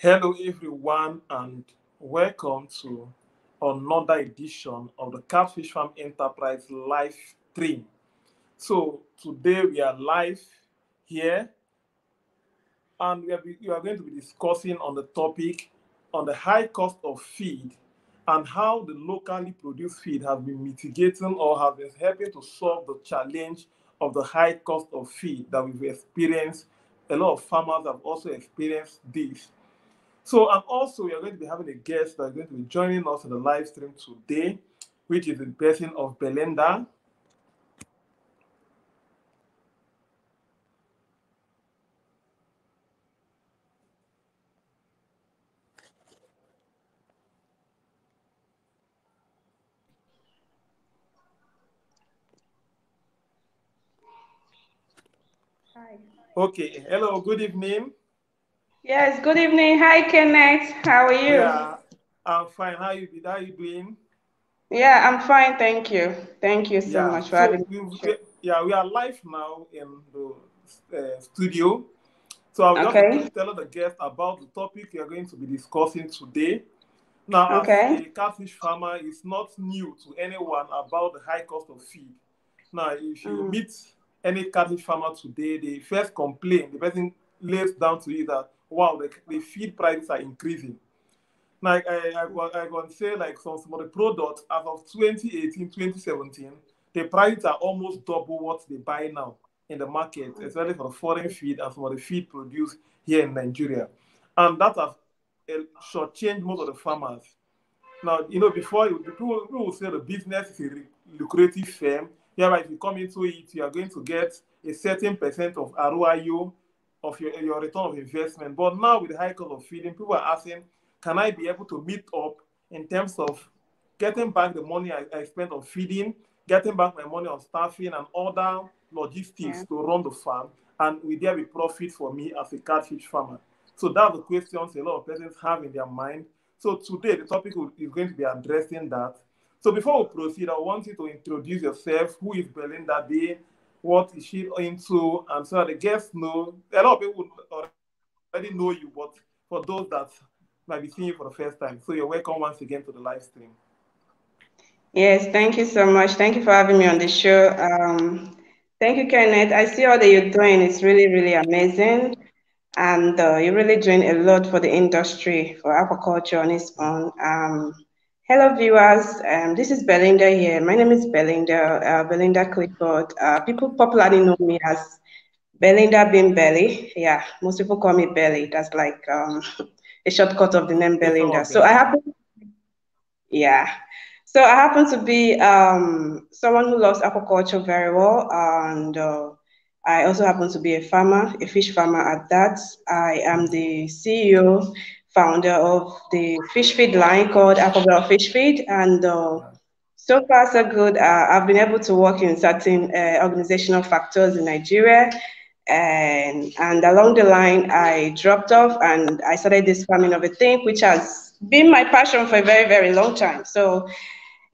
Hello, everyone, and welcome to another edition of the Catfish Farm Enterprise live stream. So, today we are live here, and we are, we are going to be discussing on the topic on the high cost of feed and how the locally produced feed has been mitigating or has been helping to solve the challenge of the high cost of feed that we've experienced. A lot of farmers have also experienced this so, and also we are going to be having a guest that is going to be joining us in the live stream today, which is the person of Belinda. Hi. Okay, hello, good evening. Yes, good evening. Hi, Kenneth. How are you? Yeah, I'm fine. How you How you doing? Yeah, I'm fine. Thank you. Thank you so Yeah. much for So having we, me. yeah, we are live now in the uh, studio. So just Okay. tell the guest about the topic we are going to be discussing today. Now, Okay. a catfish farmer, it's not new to anyone about the high cost of feed. Now, if you Mm. meet any catfish farmer today, the first complaint the person lays down to you that wow, the, the feed prices are increasing. Like I, I, I can say like some, of the products as of 2018, 2017, the prices are almost double what they buy now in the market, especially for the foreign feed and some of the feed produced here in Nigeria. And that has uh, shortchanged most of the farmers. Now, you know, before you, people, will say the business is a lucrative firm. Yeah, but if you come into it, you are going to get a certain percent of ROIU of your, your return of investment. But now with the high cost of feeding, people are asking, can I be able to meet up in terms of getting back the money I, I spent on feeding, getting back my money on staffing and other logistics Yeah. to run the farm, and will there be profit for me as a catfish farmer? So that's the questions a lot of persons have in their mind. So today the topic is going to be addressing that. So before we proceed, I want you to introduce yourself. Who is Belinda Day? What is she into? And so the guests know. A lot of people already know you, but for those that might be seeing you for the first time, so you're welcome once again to the live stream. Yes, thank you so much. Thank you for having me on the show. Um, thank you, Kenneth. I see all that you're doing. It's really, really amazing. And uh, you're really doing a lot for the industry, for aquaculture on its own. Um, hello, viewers. Um, this is Belinda here. My name is Belinda, uh, Belinda Clifford. Uh, people popularly know me as Belinda Bean Belly. Yeah, most people call me Belly. That's like um, a shortcut of the name Belinda. So I happen, yeah. So I happen to be um, someone who loves aquaculture very well, and uh, I also happen to be a farmer, a fish farmer at that. I am the CEO, founder of the fish feed line called Aquagrow Fish Feed, and uh, so far so good. Uh, I've been able to work in certain uh, organizational factors in Nigeria, and and along the line, I dropped off and I started this farming of a thing, which has been my passion for a very very long time. So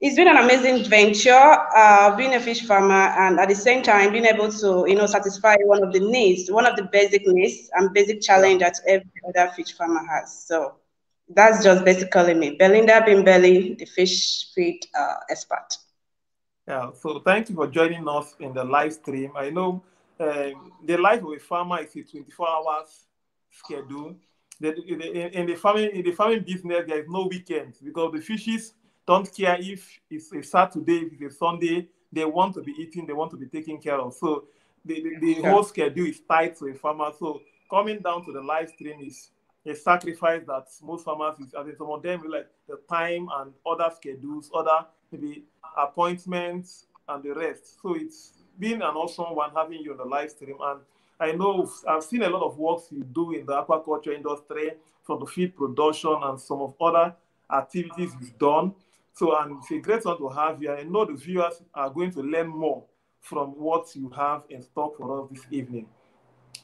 it's been an amazing venture, uh, being a fish farmer, and at the same time being able to, you know, satisfy one of the needs, one of the basic needs and basic challenge that every other fish farmer has. So that's just basically me, Belinda Bimbelli, the fish feed uh, expert. Yeah, so thank you for joining us in the live stream. I know um, the life of a farmer is a 24 hours schedule. The, in, the, in the farming in the farming business, there is no weekends because the fishes don't care if it's a Saturday, if it's a Sunday. They want to be eating, they want to be taken care of. So the, the, the Sure. whole schedule is tied to a farmer. So coming down to the live stream is a sacrifice that most farmers is. I mean, some of them like the time and other schedules, other maybe appointments and the rest. So it's been an awesome one having you on the live stream. And I know I've seen a lot of works you do in the aquaculture industry, from the feed production and some of other activities you've done. So and it's a great one to have you. I know the viewers are going to learn more from what you have in stock for us this evening.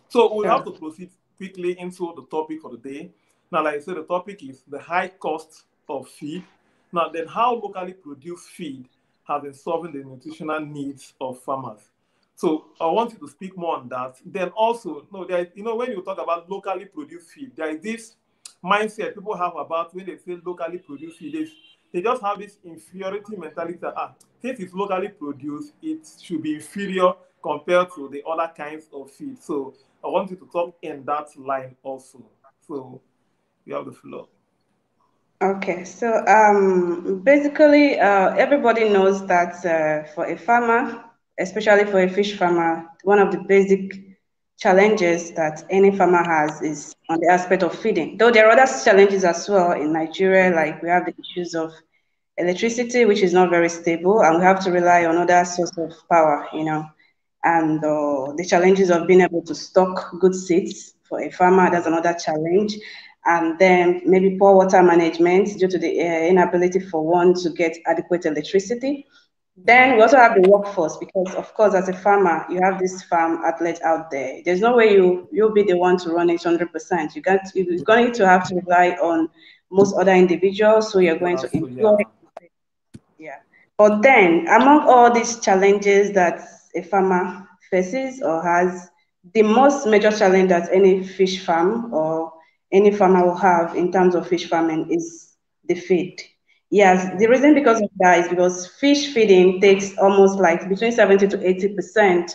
So we'll have to proceed quickly into the topic for the day. Now, like I said, the topic is the high cost of feed. Now, then, how locally produced feed has been solving the nutritional needs of farmers. So I want you to speak more on that. Then also, no, there, you know, when you talk about locally produced feed, there is this mindset people have about when they say locally produced feed is they just have this inferiority mentality that ah, since it's locally produced, it should be inferior compared to the other kinds of feed. So I want you to talk in that line also. So you have the floor. Okay, so um, basically, uh, everybody knows that uh, for a farmer, especially for a fish farmer, one of the basic challenges that any farmer has is on the aspect of feeding. Though there are other challenges as well in Nigeria, like we have the issues of electricity, which is not very stable, and we have to rely on other sources of power, you know, and uh, the challenges of being able to stock good seeds for a farmer, that's another challenge and then maybe poor water management due to the uh, inability for one to get adequate electricity. Then we also have the workforce because, of course, as a farmer, you have this farm outlet out there. There's no way you you'll be the one to run it 100%. You got you're going to have to rely on most other individuals, so you're going to employ. Yeah. But then, among all these challenges that a farmer faces or has, the most major challenge that any fish farm or any farmer will have in terms of fish farming is the feed. Yes, the reason because of that is because fish feeding takes almost like between 70 to 80%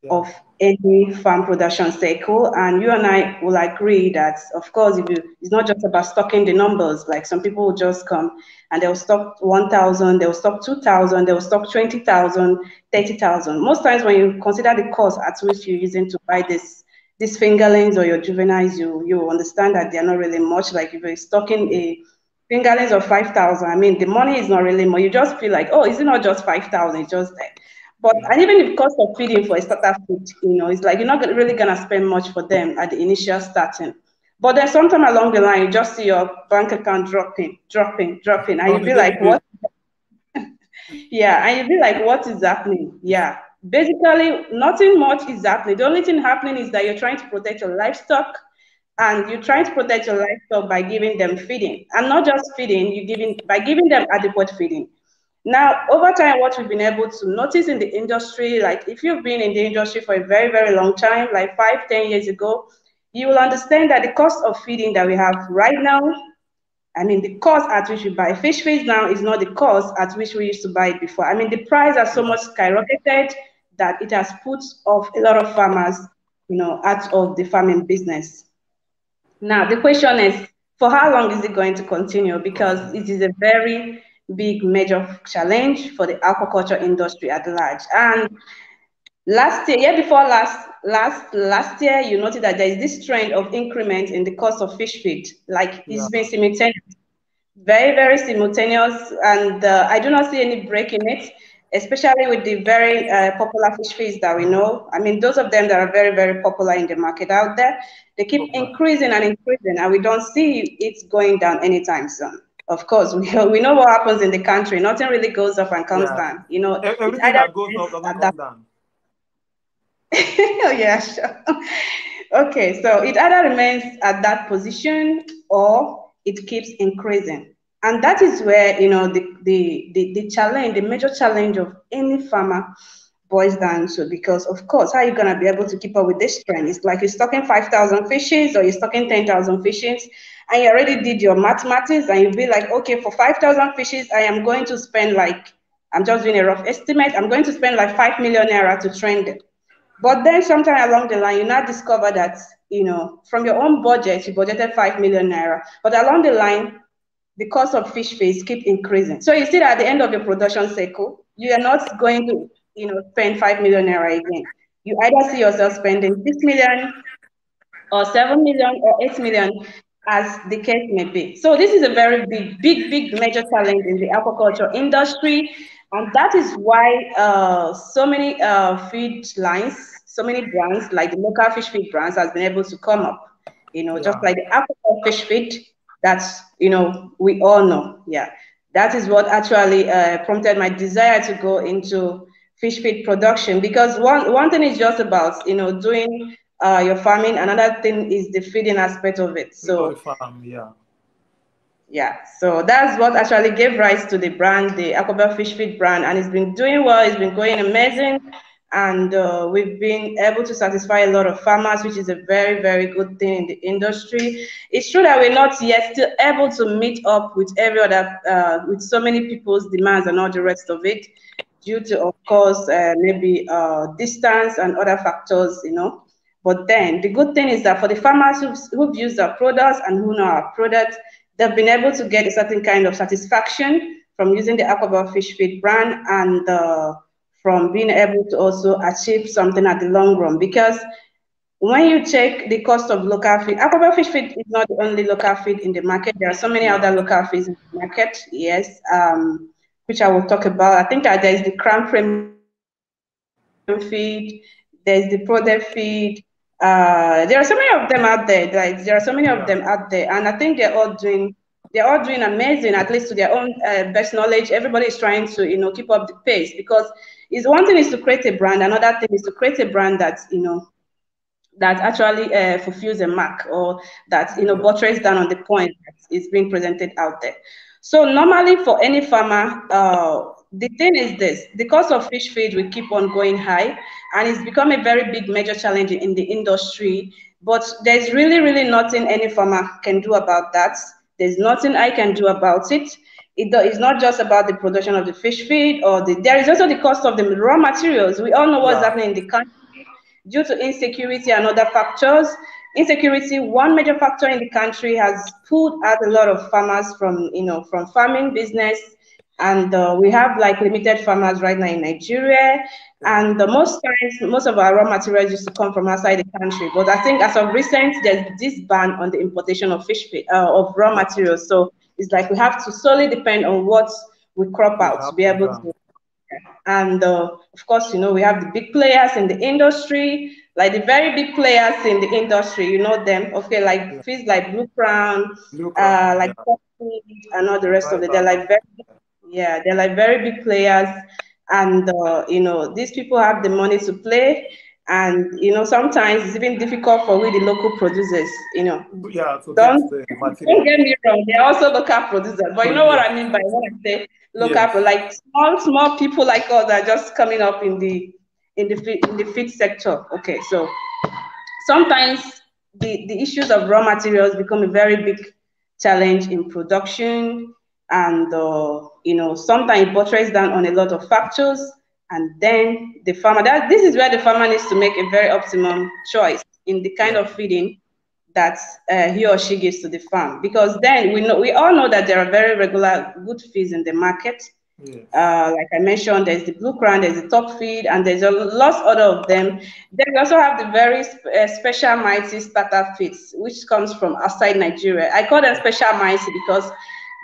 yeah. of any farm production cycle. And you and I will agree that, of course, if you, it's not just about stocking the numbers. Like some people will just come and they'll stock 1,000, they'll stock 2,000, they'll stock 20,000, 30,000. Most times when you consider the cost at which you're using to buy this these fingerlings or your juveniles, you you understand that they're not really much. Like if you're stocking a fingerlings of 5,000, I mean, the money is not really more. You just feel like, oh, is it not just 5,000? It's just that. But and even the cost of feeding for a starter food, you know, it's like you're not really gonna spend much for them at the initial starting. But then sometime along the line, you just see your bank account dropping, dropping, dropping, and you be like, what? yeah, and you be like, what is happening? Yeah, basically nothing much is happening. The only thing happening is that you're trying to protect your livestock and you're trying to protect your livestock by giving them feeding and not just feeding, you giving by giving them adequate feeding. Now, over time, what we've been able to notice in the industry, like if you've been in the industry for a very, very long time, like five, ten years ago, you will understand that the cost of feeding that we have right now I mean, the cost at which we buy fish feed now is not the cost at which we used to buy it before. I mean, the price has so much skyrocketed that it has put off a lot of farmers, you know, out of the farming business. Now, the question is, for how long is it going to continue? Because it is a very big major challenge for the aquaculture industry at large. And last year, year before last, last last year, you noted that there is this trend of increment in the cost of fish feed. Like it's yeah. been simultaneous, very very simultaneous, and uh, I do not see any break in it especially with the very uh, popular fish feeds that we know. I mean, those of them that are very, very popular in the market out there, they keep increasing and increasing, and we don't see it going down anytime soon. Of course, we, we know what happens in the country. Nothing really goes up and comes yeah. down. You know, everything that goes up doesn't come down. oh, yeah, sure. okay, so it either remains at that position or it keeps increasing and that is where you know the, the the the challenge the major challenge of any farmer boils down to because of course how are you going to be able to keep up with this trend? It's like you're stocking 5000 fishes or you're stocking 10000 fishes and you already did your mathematics and you'll be like okay for 5000 fishes i am going to spend like i'm just doing a rough estimate i'm going to spend like 5 million naira to train them but then sometime along the line you now discover that you know from your own budget you budgeted 5 million naira. But along the line the cost of fish feeds keep increasing. So you see that at the end of the production cycle, you are not going to, you know, spend five million naira again. You either see yourself spending six million or seven million or eight million as the case may be. So this is a very big, big, big major challenge in the aquaculture industry. And that is why uh, so many uh, feed lines, so many brands like the local fish feed brands has been able to come up. You know, yeah. just like the aquaculture fish feed, that's, you know, we all know. Yeah. That is what actually uh, prompted my desire to go into fish feed production because one, one thing is just about, you know, doing uh, your farming. Another thing is the feeding aspect of it. So, farm, yeah. Yeah, so that's what actually gave rise to the brand, the Aquabel Fish Feed brand, and it's been doing well. It's been going amazing, and uh, we've been able to satisfy a lot of farmers, which is a very, very good thing in the industry. It's true that we're not yet still able to meet up with every other, uh, with so many people's demands and all the rest of it, due to, of course, uh, maybe uh, distance and other factors, you know. But then the good thing is that for the farmers who've, who've used our products and who know our products, they've been able to get a certain kind of satisfaction from using the Aquabel Fish Feed brand and uh, from being able to also achieve something at the long run. Because when you check the cost of local feed, Aquabel Fish Feed is not the only local feed in the market. There are so many other local feeds in the market, yes, um, which I will talk about. I think that there is the Crown Premium feed, there's the Product feed, uh, there are so many of them out there. Like there are so many of them out there, and I think they're all doing they're all doing amazing, at least to their own uh, best knowledge. Everybody is trying to you know keep up the pace because is one thing is to create a brand, another thing is to create a brand that you know that actually uh, fulfills a mark or that you know buttress down on the point that is being presented out there. So normally for any farmer, uh, the thing is this: the cost of fish feed will keep on going high, and it's become a very big major challenge in the industry. But there's really, really nothing any farmer can do about that. There's nothing I can do about it. It is not just about the production of the fish feed or the, there is also the cost of the raw materials. We all know what's yeah. happening in the country due to insecurity and other factors. Insecurity, one major factor in the country, has pulled out a lot of farmers from, you know, from farming business and uh, we have like limited farmers right now in Nigeria. And uh, most times, most of our raw materials used to come from outside the country. But I think as of recent, there's this ban on the importation of fish feed, uh, of raw materials. So it's like we have to solely depend on what we crop out to be able to. And uh, of course, you know, we have the big players in the industry, like the very big players in the industry, you know them. Okay, like yeah. fish like Blue Crown, Blue Crown uh, like and all the rest of it. They're like very yeah, they're like very big players, and uh, you know these people have the money to play, and you know sometimes it's even difficult for we the local producers. You know, yeah, so don't, don't get me wrong, they're also local producers, but you know what I mean by when I say local, yes. like small small people like us are just coming up in the in the in the feed sector. Okay, so sometimes the the issues of raw materials become a very big challenge in production and uh, you know sometimes it buttress down on a lot of factors and then the farmer that this is where the farmer needs to make a very optimum choice in the kind of feeding that uh, he or she gives to the farm because then we know we all know that there are very regular good feeds in the market yeah. uh, like I mentioned, there's the Blue Crown, there's the top feed, and there's a lot other of them. Then we also have the very sp uh, special mighty starter feeds, which comes from outside Nigeria. I call them special mighty because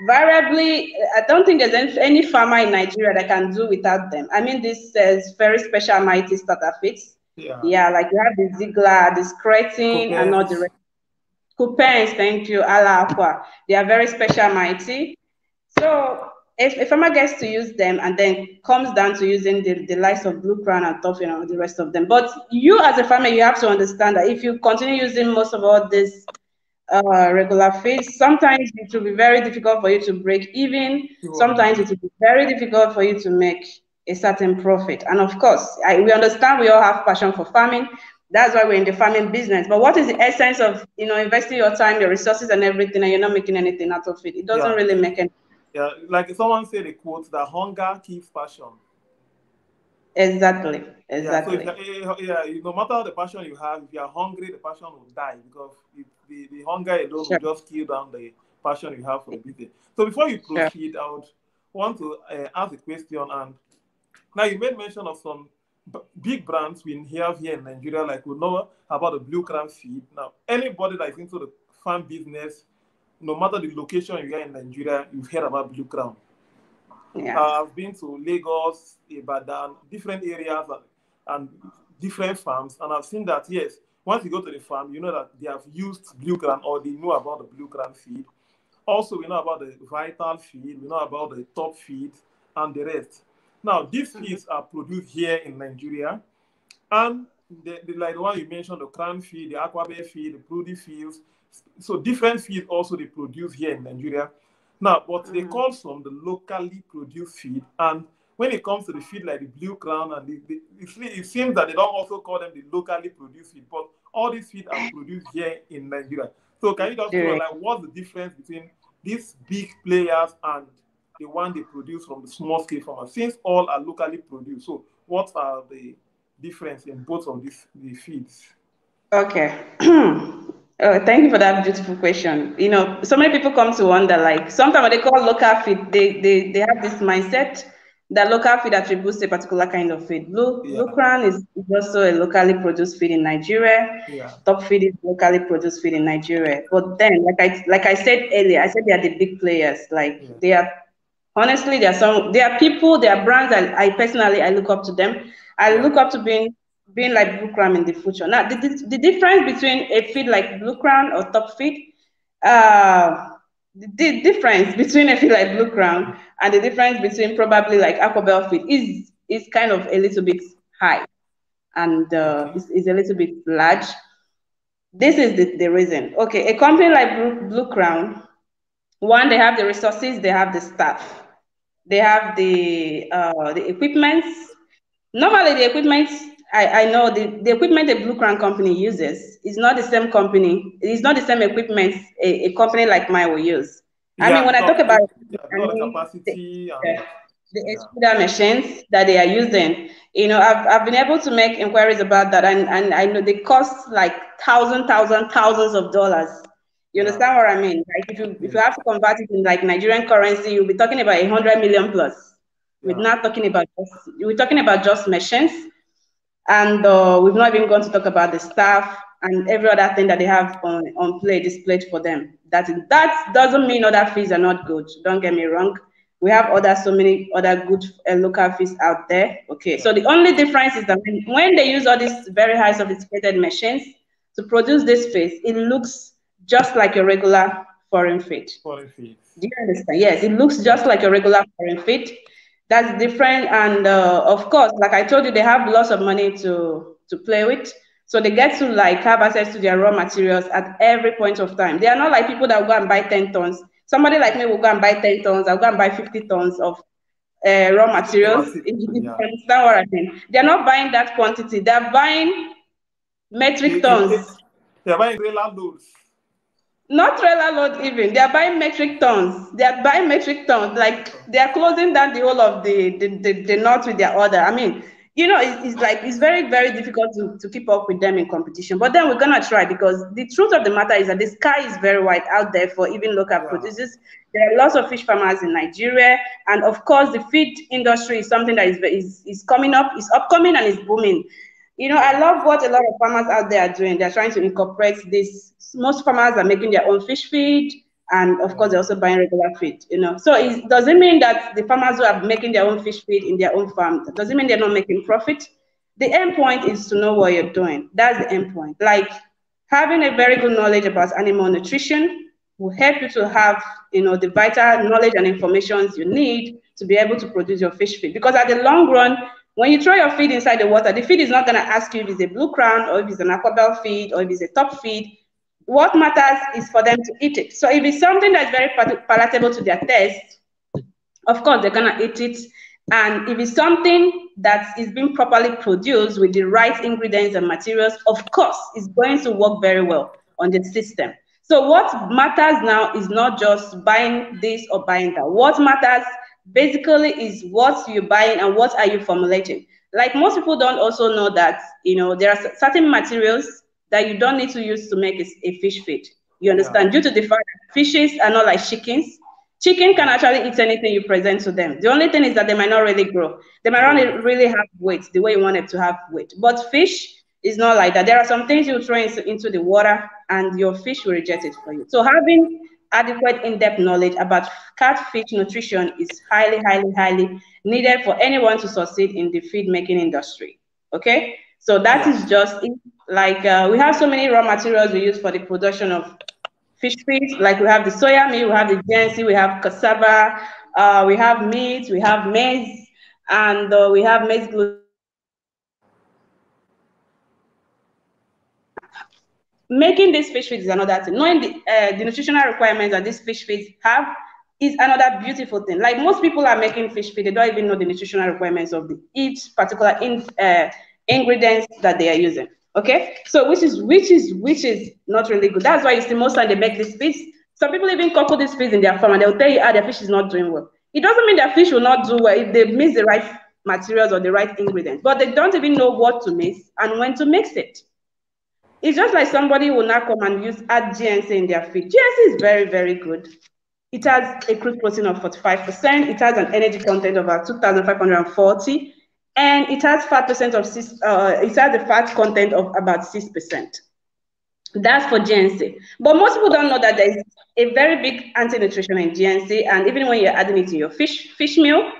variably, I don't think there's any farmer in Nigeria that can do without them. I mean, this is very special mighty starter fits. Yeah. yeah, like you have the Zeigler, the Skretting, and all the rest. Coppens, thank you, Aller Aqua. They are very special mighty. So if a farmer gets to use them and then comes down to using the, the likes of Blue Crown and Tough, you know, the rest of them. But you as a farmer, you have to understand that if you continue using most of all these uh, regular fees. Sometimes it will be very difficult for you to break even. Sometimes it will be very difficult for you to make a certain profit. And of course, I, we understand we all have passion for farming. That's why we're in the farming business. But what is the essence of you know investing your time, your resources, and everything, and you're not making anything out of it? It doesn't yeah. really make any. Yeah, like someone said a quote that hunger keeps passion. Exactly. Exactly. Yeah, so if, yeah, no matter the passion you have, if you are hungry, the passion will die because it, the, the hunger alone sure. will just kill down the passion you have for the business. So before you proceed, sure. I would want to uh, ask a question. And now you made mention of some big brands we have here in Nigeria, like we know about the Blue Crown feed. Now, anybody that is into the farm business, no matter the location you are in Nigeria, you've heard about Blue Crown. Yeah. Uh, I've been to Lagos, Ibadan, different areas and, and different farms, and I've seen that yes, once you go to the farm, you know that they have used Blue Crown or they know about the Blue Crown feed. Also, we know about the vital feed, we know about the top feed, and the rest. Now, these mm-hmm. feeds are produced here in Nigeria, and the, the, like the one you mentioned, the crown feed, the aquabel feed, the Prudy fields. So different feeds also they produce here in Nigeria. Now, but they mm. call some the locally produced feed. And when it comes to the feed like the Blue Crown and the, the it, it, seems that they don't also call them the locally produced feed, but all these feed are produced here in Nigeria. So can you just tell like what's the difference between these big players and the one they produce from the small scale farmers? Since all are locally produced, so what are the difference in both of these the feeds? Okay. Oh, thank you for that beautiful question. You know, so many people come to wonder, like sometimes when they call local feed, they, they, they have this mindset that local feed attributes a particular kind of feed. Blue, yeah. Blue Crown is also a locally produced feed in Nigeria. Yeah. Top feed is locally produced feed in Nigeria. But then, like I like I said earlier, I said they are the big players. Like yeah. they are honestly, there are some there are people, there are brands that I personally I look up to them. I look up to being being like Blue Crown in the future. Now, the, the, the difference between a feed like Blue Crown or Top Feed, uh, the difference between a feed like Blue Crown and the difference between probably like Aquabel feed is is kind of a little bit high and uh, is, is a little bit large. This is the, the reason. Okay, a company like Blue, Blue Crown, one, they have the resources, they have the staff, they have the uh, the equipment. Normally, the equipment I, I know the, the equipment the Blue Crown company uses is not the same company. It's not the same equipment a, a company like mine will use. Yeah, I mean, when I talk about I mean, the capacity the, and, the yeah. machines that they are using, you know, I've, I've been able to make inquiries about that, and, and I know they cost like thousand, thousand, thousands of dollars. You understand what I mean? Like if you if you have to convert it in like Nigerian currency, you'll be talking about a hundred million plus. We're not talking about just, we're talking about just machines and uh, we've not even gone to talk about the staff and every other thing that they have on, on play displayed for them. That, that doesn't mean other fees are not good. Don't get me wrong. We have other so many other good uh, local fees out there. Okay, so the only difference is that when, when they use all these very high sophisticated machines to produce this face, it looks just like a regular foreign feed. Foreign feed. Do you understand? Yes, it looks just like a regular foreign feed that's different. And uh, of course, like I told you, they have lots of money to to play with. So they get to like have access to their raw materials at every point of time. They are not like people that will go and buy 10 tons. Somebody like me will go and buy 10 tons. I'll go and buy 50 tons of uh, raw materials. Yeah. Understand what I mean? They're not buying that quantity. They're buying metric tons. They're buying trailer loads. Not trailer load even. They are buying metric tons. They are buying metric tons. Like they are closing down the whole of the the, the, the knot with their order. I mean, you know, it's, it's, like it's very, very difficult to, to keep up with them in competition. But then we're gonna try because the truth of the matter is that the sky is very wide out there for even local yeah. producers. There are lots of fish farmers in Nigeria, and of course, the feed industry is something that is is, is coming up, is upcoming, and is booming. You know, I love what a lot of farmers out there are doing. They're trying to incorporate this. Most farmers are making their own fish feed, and of course, they're also buying regular feed. You know, so it doesn't mean that the farmers who are making their own fish feed in their own farm doesn't mean they're not making profit. The end point is to know what you're doing. That's the end point. Like having a very good knowledge about animal nutrition will help you to have, you know, the vital knowledge and information you need to be able to produce your fish feed. Because at the long run, when you throw your feed inside the water, the feed is not going to ask you if it's a blue crown or if it's an aquabel feed or if it's a top feed. What matters is for them to eat it. So if it's something that's very palatable to their taste, of course they're going to eat it. And if it's something that is being properly produced with the right ingredients and materials, of course, it's going to work very well on the system. So what matters now is not just buying this or buying that. What matters basically is what you're buying and what are you formulating. Like most people don't also know that, you know, there are certain materials that you don't need to use to make a, a fish feed. You understand? Yeah. Due to the fact that fishes are not like chickens. Chicken can actually eat anything you present to them. The only thing is that they might not really grow. They might not really have weight the way you want it to have weight. But fish is not like that. There are some things you throw into, into the water and your fish will reject it for you. So having adequate in-depth knowledge about catfish nutrition is highly, highly, highly needed for anyone to succeed in the feed making industry. Okay, so that is just it. like uh, we have so many raw materials we use for the production of fish feed. Like we have the soya meal, we have the GNC, we have cassava, uh, we have meat, we have maize, and uh, we have maize gluten making these fish feeds is another thing. Knowing the, uh, the nutritional requirements that these fish feeds have is another beautiful thing. Like most people are making fish feed, they don't even know the nutritional requirements of the, each particular in, uh, ingredients that they are using. Okay, so which is which is which is not really good. That's why you see most time they make these feeds. Some people even couple these feeds in their farm and they'll tell you, ah, their fish is not doing well. It doesn't mean their fish will not do well if they mix the right materials or the right ingredients, but they don't even know what to mix and when to mix it. It's just like somebody will not come and use add GNC in their feed. GNC is very, very good. It has a crude protein of 45%. It has an energy content of about 2,540. And it has fat percent of six, uh, it has a fat content of about 6%. That's for GNC. But most people don't know that there's a very big anti-nutrition in GNC. And even when you're adding it to your fish, fish meal,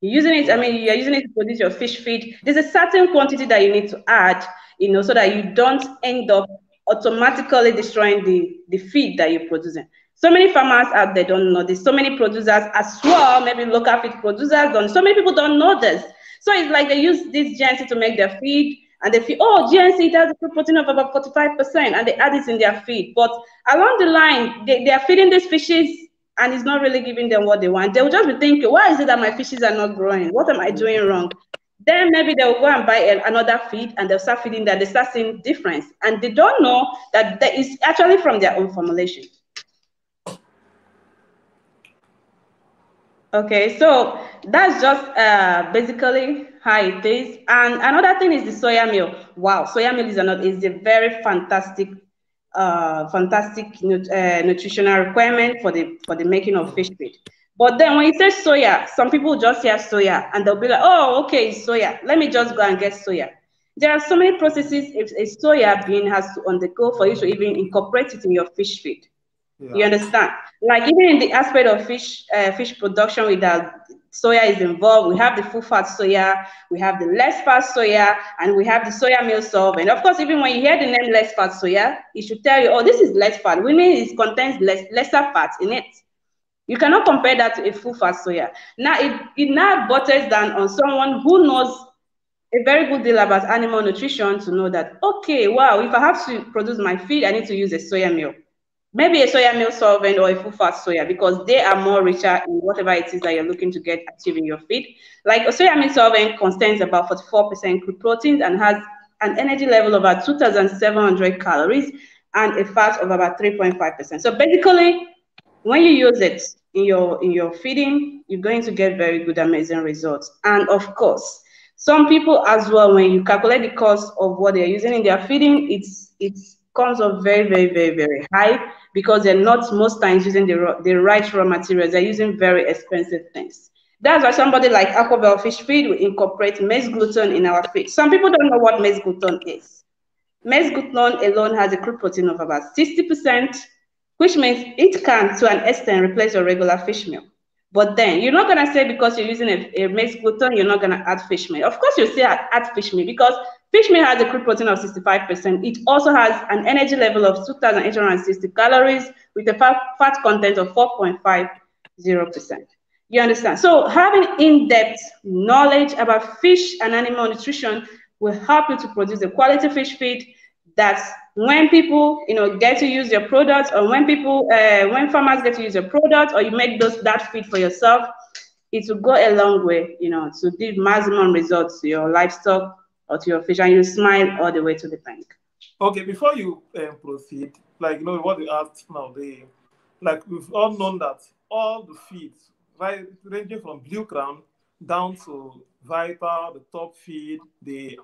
you're using it, I mean, you're using it to produce your fish feed. There's a certain quantity that you need to add, you know, so that you don't end up automatically destroying the, the feed that you're producing. So many farmers out there don't know this. So many producers as well, maybe local feed producers don't. So many people don't know this. So it's like they use this GNC to make their feed and they feel, oh, GNC has a protein of about 45% and they add it in their feed. But along the line, they, they are feeding these fishes and it's not really giving them what they want. They'll just be thinking, why is it that my fishes are not growing? What am I doing wrong? Then maybe they'll go and buy another feed and they'll start feeding that they start seeing difference. And they don't know that that is actually from their own formulation. Okay, so that's just uh, basically how it is. And another thing is the soya meal. Wow, soya meal is another is a very fantastic, uh, fantastic uh, nutritional requirement for the for the making of fish feed. But then when you say soya, some people just hear soya and they'll be like, oh, okay, soya. Let me just go and get soya. There are so many processes if a soya bean has to undergo for you to even incorporate it in your fish feed. Yeah. You understand? Like even in the aspect of fish uh, fish production, with that soya is involved. We have the full fat soya, we have the less fat soya, and we have the soya meal solvent. Of course, even when you hear the name less fat soya, it should tell you, oh, this is less fat. We mean it contains less lesser fat in it. You cannot compare that to a full fat soya. Now it, it now butters down on someone who knows a very good deal about animal nutrition to know that okay, wow, if I have to produce my feed, I need to use a soya meal maybe a soya meal solvent or a full fat soya because they are more richer in whatever it is that you're looking to get achieving your feed. Like a soya meal solvent contains about 44% crude proteins and has an energy level of about 2,700 calories and a fat of about 3.5%. So basically, when you use it in your in your feeding, you're going to get very good, amazing results. And of course, some people as well, when you calculate the cost of what they're using in their feeding, it's it comes up very, very, very, very high because they're not most times using the, the right raw materials. They're using very expensive things. That's why somebody like Aquabel Fish Feed will incorporate maize gluten in our feed. Some people don't know what maize gluten is. Maize gluten alone has a crude protein of about 60%, which means it can, to an extent, replace your regular fish meal. But then you're not gonna say because you're using a, a maize gluten, you're not gonna add fish meal. Of course, you still add, add fish meal because Fish meal has a crude protein of 65%. It also has an energy level of 2,860 calories with a fat, fat content of 4.50%. You understand? So having in-depth knowledge about fish and animal nutrition will help you to produce a quality fish feed that when people you know get to use your products or when people uh, when farmers get to use your product or you make those that feed for yourself it will go a long way you know to give maximum results to your livestock or to your fish and you smile all the way to the bank. Okay, before you um, proceed, like you know what you asked now, they like we've all known that all the feeds, right, ranging from blue crown down to viper, the top feed, the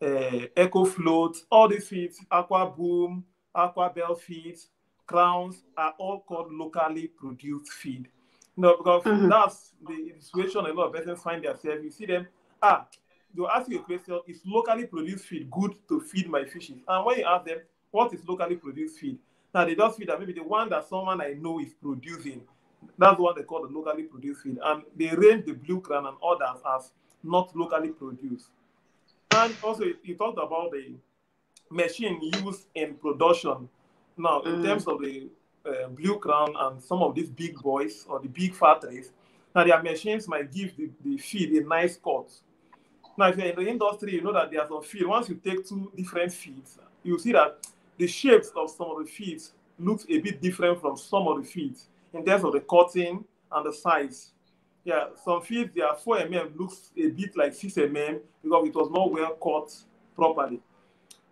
uh, eco float, all these feeds, aqua boom, aquabel feeds, crowns are all called locally produced feed. You know, because mm-hmm. that's the situation a lot of persons find themselves. You see them, ah, they'll ask you a question, is locally produced feed good to feed my fishes? And when you ask them, what is locally produced feed? Now they just feed that maybe the one that someone I know is producing, that's what they call the locally produced feed. And they range the blue crown and others as not locally produced. And also you talked about the machine used in production. Now, in mm. terms of the uh, blue crown and some of these big boys or the big factories, now their machines might give the, the feed a nice cut now, if you're in the industry, you know that there's some feed. Once you take two different feeds, you see that the shapes of some of the feeds looks a bit different from some of the feeds. in terms of the cutting and the size. Yeah, some feeds, their 4 mm looks a bit like 6 mm because it was not well cut properly.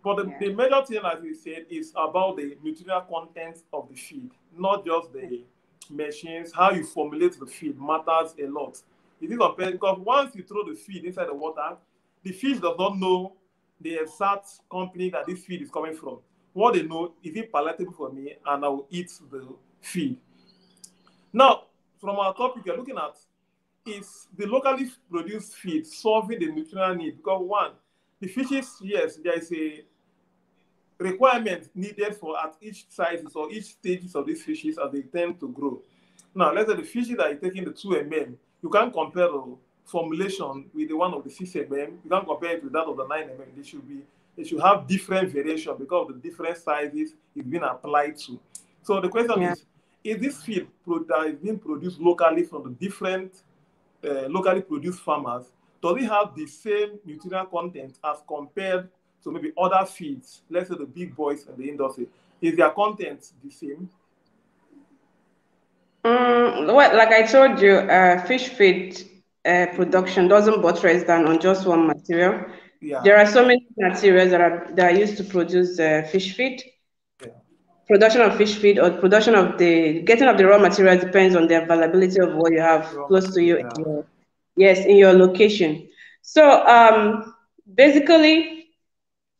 But the, yeah. the major thing, as we said, is about the nutritional content of the feed, not just the machines. How you formulate the feed matters a lot. It is because once you throw the feed inside the water, the fish does not know the exact company that this feed is coming from. What they know is it palatable for me, and I will eat the feed. Now, from our topic, you're looking at is the locally produced feed solving the nutritional need? Because one, the fishes, yes, there is a requirement needed for at each sizes or each stages of these fishes as they tend to grow. Now, let's say the fishes that are taking the 2 mm, you can't compare the formulation with the one of the 6 mm. You can't compare it with that of the 9 mm. They should be they should have different variation because of the different sizes it's been applied to. So the question yeah. is, is this feed that is being produced locally from the different uh, locally produced farmers, does it have the same nutritional content as compared to maybe other feeds, let's say the big boys in the industry? Is their content the same? Um, well, like I told you, uh, fish feed uh, production doesn't buttress down on just one material. Yeah. There are so many materials that are that are used to produce uh, fish feed production of fish feed or production of the getting of the raw material depends on the availability of what you have close to you. Yeah. In your, yes, in your location. So um, basically,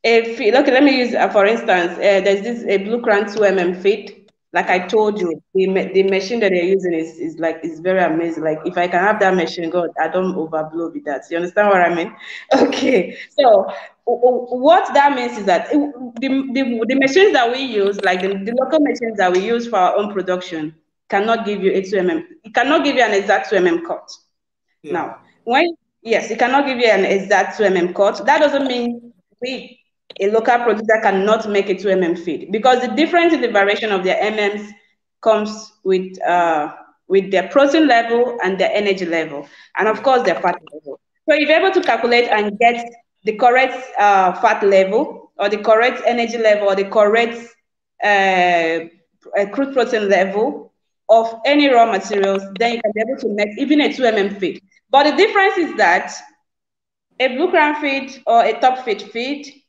if okay, let me use uh, for instance, uh, there's this a Blue Crown 2 mm feed. Like I told you, the, the machine that they're using is, is like is very amazing. Like if I can have that machine, God, I don't overblow with that. You understand what I mean? Okay. So what that means is that the, the, the machines that we use, like the, the, local machines that we use for our own production, cannot give you a 2 mm. It cannot give you an exact 2 mm cut. Yeah. Now, when yes, it cannot give you an exact 2 mm cut. That doesn't mean we, a local producer, cannot make a 2 mm feed because the difference in the variation of their MMs comes with uh, with their protein level and their energy level, and of course their fat level. So if you're able to calculate and get the correct uh, fat level or the correct energy level or the correct uh, uh crude protein level of any raw materials, then you can be able to make even a 2 mm feed. But the difference is that a blue crown feed or a top feed feed,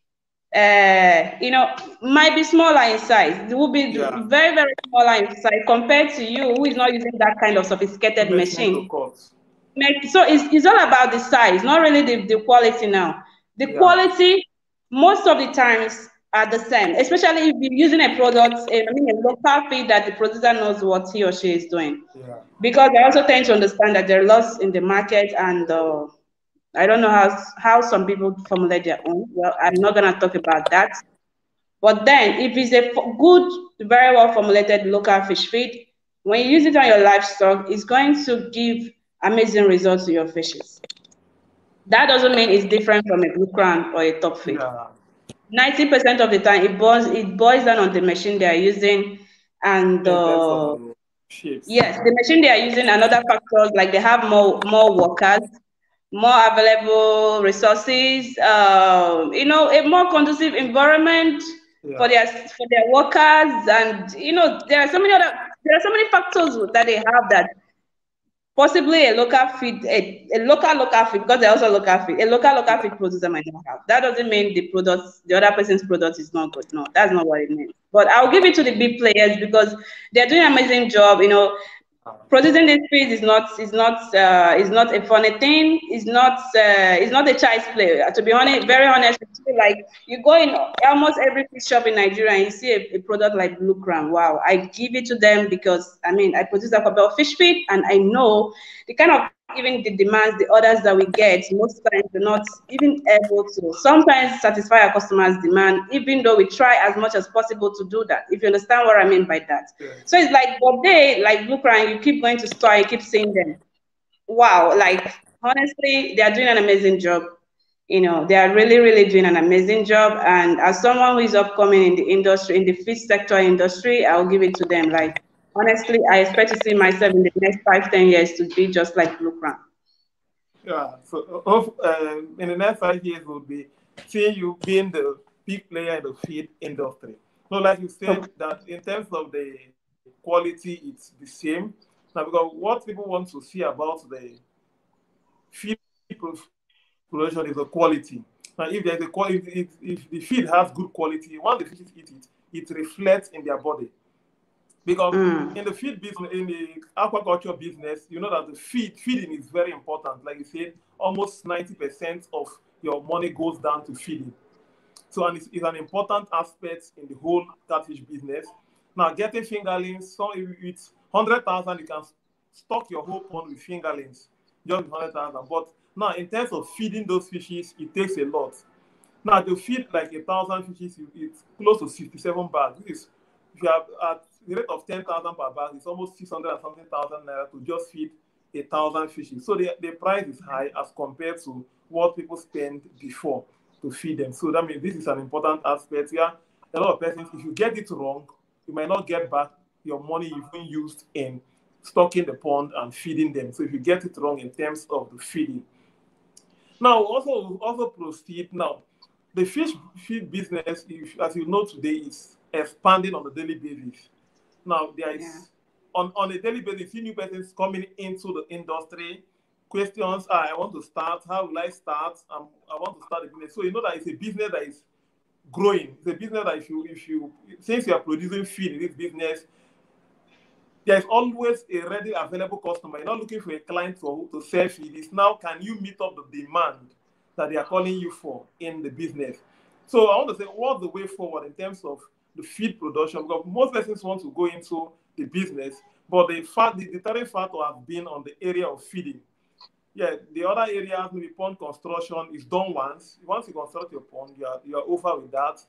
uh, you know, might be smaller in size. It will be yeah. very, very smaller in size compared to you who is not using that kind of sophisticated machine. So it's, it's all about the size, not really the, the quality now. The yeah. quality, most of the times, are the same, especially if you're using a product, I mean, a local feed that the producer knows what he or she is doing. Yeah. Because I also tend to understand that there are lots in the market, and uh, I don't know how, how some people formulate their own. Well, I'm not going to talk about that. But then, if it's a good, very well formulated local fish feed, when you use it on your livestock, it's going to give amazing results to your fishes. That doesn't mean it's different from a blue crown or a top feed. Ninety yeah. percent of the time, it boils it boils down on the machine they are using, and uh, yes, the machine they are using and other factors like they have more more workers, more available resources, uh, you know, a more conducive environment yeah. for their for their workers, and you know, there are so many other there are so many factors that they have that possibly a local feed, a, a local local feed, because they're also local feed, a local local feed producer might not have. That doesn't mean the product, the other person's product is not good. No, that's not what it means. But I'll give it to the big players because they're doing an amazing job. You know, producing this feed is not is not uh, is not a funny thing. It's not uh, it's not a child's play. To be honest, very honest, like you go in almost every fish shop in Nigeria and you see a, a, product like Blue Crown. Wow, I give it to them because I mean I produce a of fish feed and I know the kind of even the demands, the orders that we get, most times we're not even able to sometimes satisfy our customers' demand, even though we try as much as possible to do that. If you understand what I mean by that. Yeah. So it's like, but they, like Blue Crown, you keep going to store, you keep seeing them. Wow, like honestly, they are doing an amazing job. You know, they are really, really doing an amazing job. And as someone who is upcoming in the industry, in the fish sector industry, I'll give it to them. Like honestly, I expect to see myself in the next five, ten years to be just like Blue Crown. Yeah, so uh, in the next five years, we'll be seeing you being the big player in the feed industry. So, like you said, okay. that in terms of the quality it's the same. Now, because what people want to see about the feed production is the quality. Now, if there's a quality, if, if the feed has good quality, once the fishes eat it, it reflects in their body. Because mm. in the feed business, in the aquaculture business, you know that the feed feeding is very important. Like you said, almost 90% of your money goes down to feeding. So, and it's, it's an important aspect in the whole catfish business. Now, getting fingerlings, so it's 100,000, you can stock your whole pond with fingerlings, just 100,000. But now, in terms of feeding those fishes, it takes a lot. Now, to feed like a thousand fishes, it's close to 67 bags. This is, if you have at the rate of 10,000 per bag, is almost 600 and something thousand naira to just feed a thousand fishes. So the, the price is high as compared to what people spend before to feed them. So that means this is an important aspect. Yeah, a lot of persons, if you get it wrong, you might not get back your money you've been used in stocking the pond and feeding them. So if you get it wrong in terms of the feeding. Now, also also proceed. Now, the fish feed business, if, as you know today, is expanding on a daily basis. Now, there is yeah. on, on a daily basis, see new persons coming into the industry questions are, I want to start, how will I start? Um, I want to start a business. So you know that it's a business that is growing. It's a business that if you, if you, since you are producing feed in this business, there's always a ready available customer. You're not looking for a client to, to sell feed. It's now, can you meet up the demand that they are calling you for in the business? So I want to say, what's the way forward in terms of the feed production? Because most persons want to go into the business, but the fact, the deterring factor has been on the area of feeding yeah, the other areas, maybe pond construction is done once. Once you construct your pond, you are, you are over with that.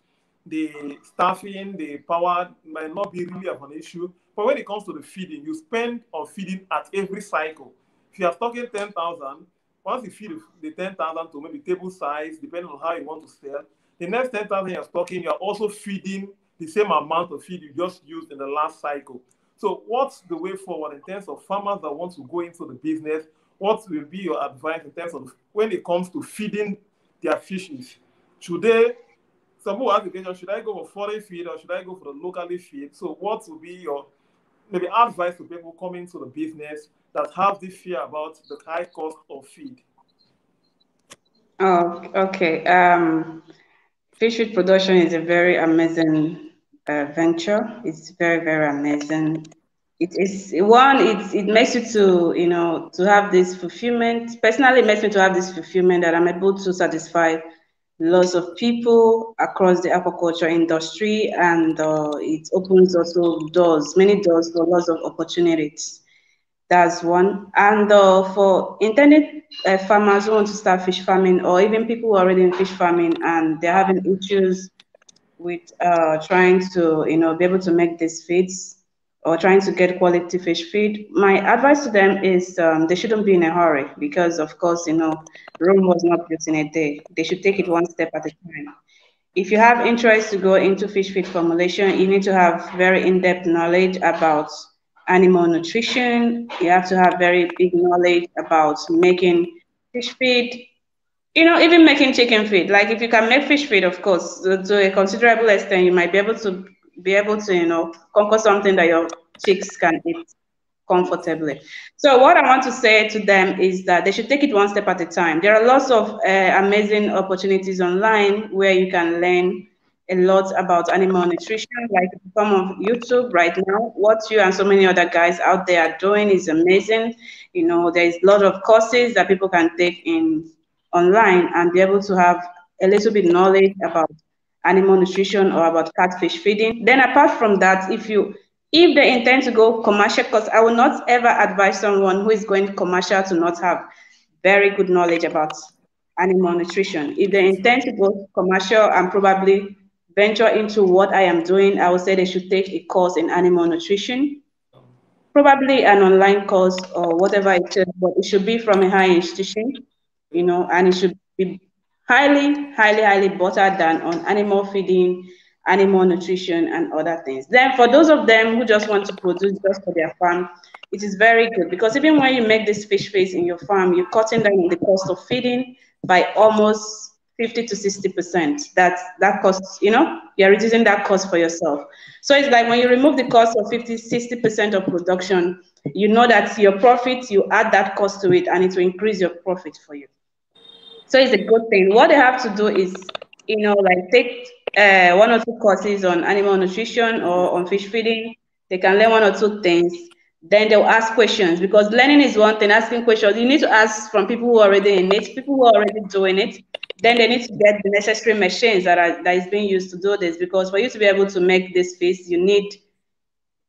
The staffing, the power might not be really of an issue. But when it comes to the feeding, you spend on feeding at every cycle. If you are stocking 10,000, once you feed the 10,000 to maybe table size, depending on how you want to sell, the next 10,000 you're stocking, you're also feeding the same amount of feed you just used in the last cycle. So what's the way forward in terms of farmers that want to go into the business what will be your advice in terms of when it comes to feeding their fishes? Should they, some people ask the question, should I go for foreign feed or should I go for the locally feed? So what will be your maybe advice to people coming to the business that have this fear about the high cost of feed? Oh, okay. Um, fish feed production is a very amazing uh, venture. It's very, very amazing. It is one it, it makes you to you know to have this fulfillment. Personally it makes me to have this fulfillment that i'm able to satisfy lots of people across the aquaculture industry. And uh, it opens also doors many doors for lots of opportunities. That's one. And uh, for intended uh, farmers who want to start fish farming or even people who are already in fish farming and they're having issues with uh, trying to you know be able to make these feeds or trying to get quality fish feed, my advice to them is um, they shouldn't be in a hurry because, of course, you know, Rome was not built in a day. They should take it one step at a time. If you have interest to go into fish feed formulation, you need to have very in-depth knowledge about animal nutrition. You have to have very big knowledge about making fish feed. You know, even making chicken feed. Like if you can make fish feed, of course, to, to a considerable extent, you might be able to be able to, you know, conquer something that your chicks can eat comfortably. So what I want to say to them is that they should take it one step at a time. There are lots of uh, amazing opportunities online where you can learn a lot about animal nutrition, like the form of YouTube right now. What you and so many other guys out there are doing is amazing. You know, there's a lot of courses that people can take in online and be able to have a little bit knowledge about animal nutrition or about catfish feeding. Then apart from that, if you if they intend to go commercial, because I will not ever advise someone who is going commercial to not have very good knowledge about animal nutrition. If they intend to go commercial and probably venture into what I am doing, I would say they should take a course in animal nutrition, probably an online course or whatever it is, but it should be from a high institution, you know, and it should be highly, highly, highly buttered than on animal feeding, animal nutrition, and other things. Then for those of them who just want to produce just for their farm, it is very good because even when you make this fish feeds in your farm, you're cutting down the cost of feeding by almost 50 to 60%. That that cost, you know, you're reducing that cost for yourself. So it's like when you remove the cost of 50, 60% of production, you know that your profit, you add that cost to it and it will increase your profit for you. So it's a good thing. What they have to do is, you know, like take uh, one or two courses on animal nutrition or on fish feeding. They can learn one or two things then they'll ask questions because learning is one thing asking questions you need to ask from people who are already in it people who are already doing it then they need to get the necessary machines that are that is being used to do this because for you to be able to make this fish you need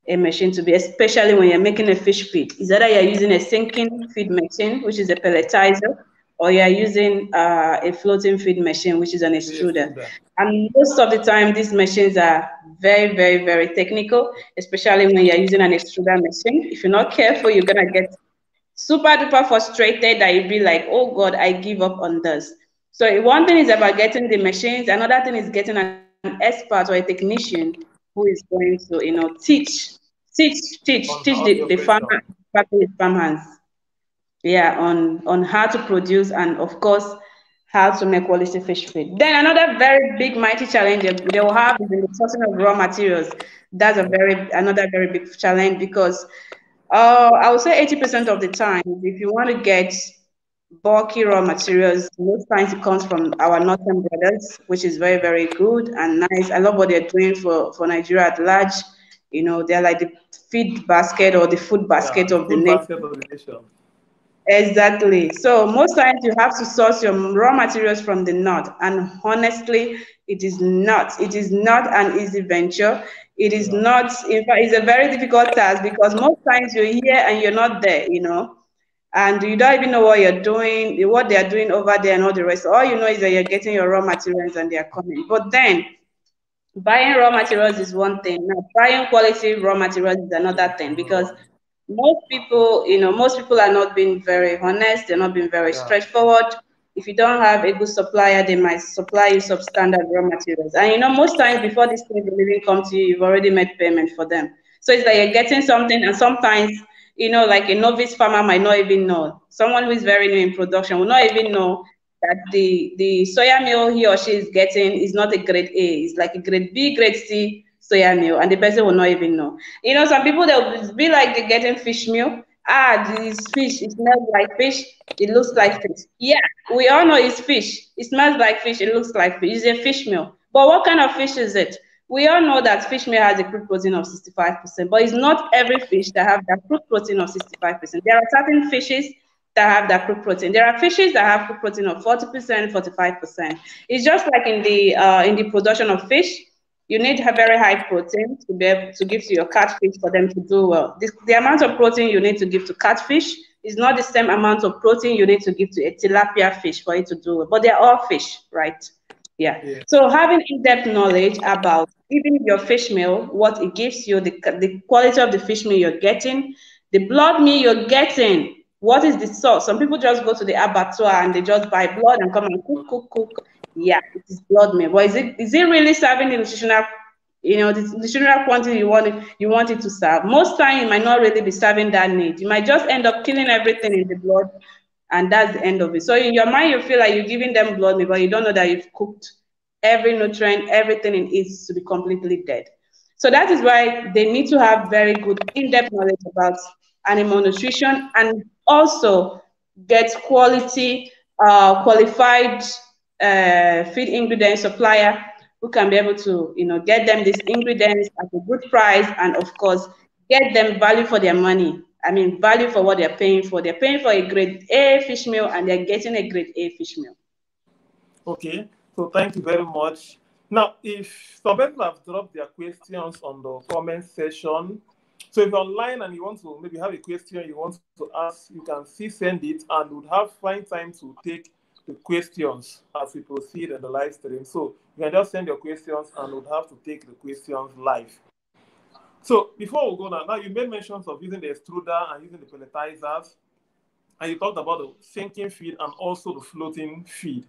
a machine to be especially when you're making a fish feed is either you're using a sinking feed machine which is a pelletizer or you are using uh, a floating feed machine, which is an extruder. And most of the time, these machines are very, very, very technical, especially when you're using an extruder machine. If you're not careful, you're gonna get super duper frustrated that you'll be like, oh God, I give up on this. So one thing is about getting the machines, another thing is getting an expert or a technician who is going to, you know, teach, teach, teach, teach the, the farmer, farmers yeah on on how to produce and of course how to make quality fish feed then another very big mighty challenge they will have is in the sourcing of raw materials. That's a very another very big challenge because uh, i would say 80 percent of the time if you want to get bulky raw materials most times it comes from our northern brothers which is very very good and nice. I love what they're doing for for nigeria at large. You know they're like the feed basket or the food basket yeah, of the nation Exactly. So most times you have to source your raw materials from the north. And honestly, it is not. It is not an easy venture. It is not, in fact, it's a very difficult task because most times you're here and you're not there, you know, and you don't even know what you're doing, what they're doing over there and all the rest. All you know is that you're getting your raw materials and they're coming. But then buying raw materials is one thing. Now buying quality raw materials is another thing because most people, you know, most people are not being very honest. They're not being very yeah. straightforward. If you don't have a good supplier, they might supply you substandard raw materials. And you know, most times before this thing even come to you, you've already made payment for them. So it's like you're getting something, and sometimes, you know, like a novice farmer might not even know. Someone who is very new in production will not even know that the the soya meal he or she is getting is not a grade A. It's like a grade B, grade C soya meal and the person will not even know. You know, some people they'll be like they're getting fish meal. Ah, this fish, it smells like fish, it looks like fish. Yeah, we all know it's fish. It smells like fish, it looks like fish. It's a fish meal. But what kind of fish is it? We all know that fish meal has a crude protein of 65%, but it's not every fish that have that crude protein of 65%. There are certain fishes that have that crude protein. There are fishes that have crude protein of 40%, 45%. It's just like in the uh, in the production of fish, you need a very high protein to be able to give to your catfish for them to do well. This, the amount of protein you need to give to catfish is not the same amount of protein you need to give to a tilapia fish for it to do well. But they're all fish, right? Yeah. yeah. So having in-depth knowledge about even your fish meal, what it gives you, the, the quality of the fish meal you're getting, the blood meal you're getting, what is the source? Some people just go to the abattoir and they just buy blood and come and cook, cook, cook yeah, it is blood meal. But is it is it really serving the nutritional, you know, the nutritional quantity you want it, you want it to serve? Most time it might not really be serving that need. You might just end up killing everything in the blood, and that's the end of it. So in your mind, you feel like you're giving them blood meal, but you don't know that you've cooked every nutrient, everything in it to be completely dead. So that is why they need to have very good in-depth knowledge about animal nutrition and also get quality, uh, qualified uh, feed ingredient supplier who can be able to, you know, get them these ingredients at a good price and of course get them value for their money. I mean, value for what they're paying for. They're paying for a grade A fish meal and they're getting a grade A fish meal. Okay, so thank you very much. Now, if some people have dropped their questions on the comment section, so if you're online and you want to maybe have a question you want to ask, you can see send it and would have find time to take the questions as we proceed in the live stream. So you can just send your questions and we'll have to take the questions live. So before we go now, now you made mentions of using the extruder and using the pelletizers, and you talked about the sinking feed and also the floating feed.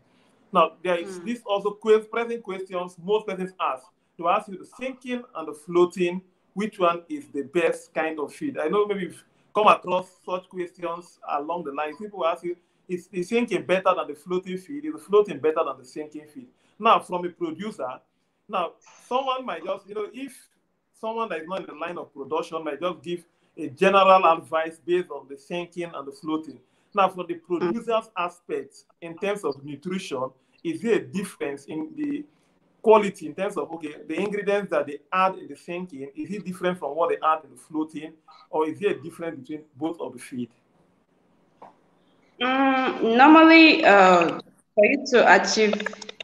Now there is mm. this also present questions most persons ask. To ask you the sinking and the floating, which one is the best kind of feed? I know maybe you've come across such questions along the line. People ask you, is the sinking better than the floating feed? Is the floating better than the sinking feed? Now, from a producer, now someone might just, you know, if someone that is not in the line of production might just give a general advice based on the sinking and the floating. Now, from the producer's aspect, in terms of nutrition, is there a difference in the quality in terms of okay, the ingredients that they add in the sinking, is it different from what they add in the floating, or is there a difference between both of the feed? Mm, normally, uh, for you to achieve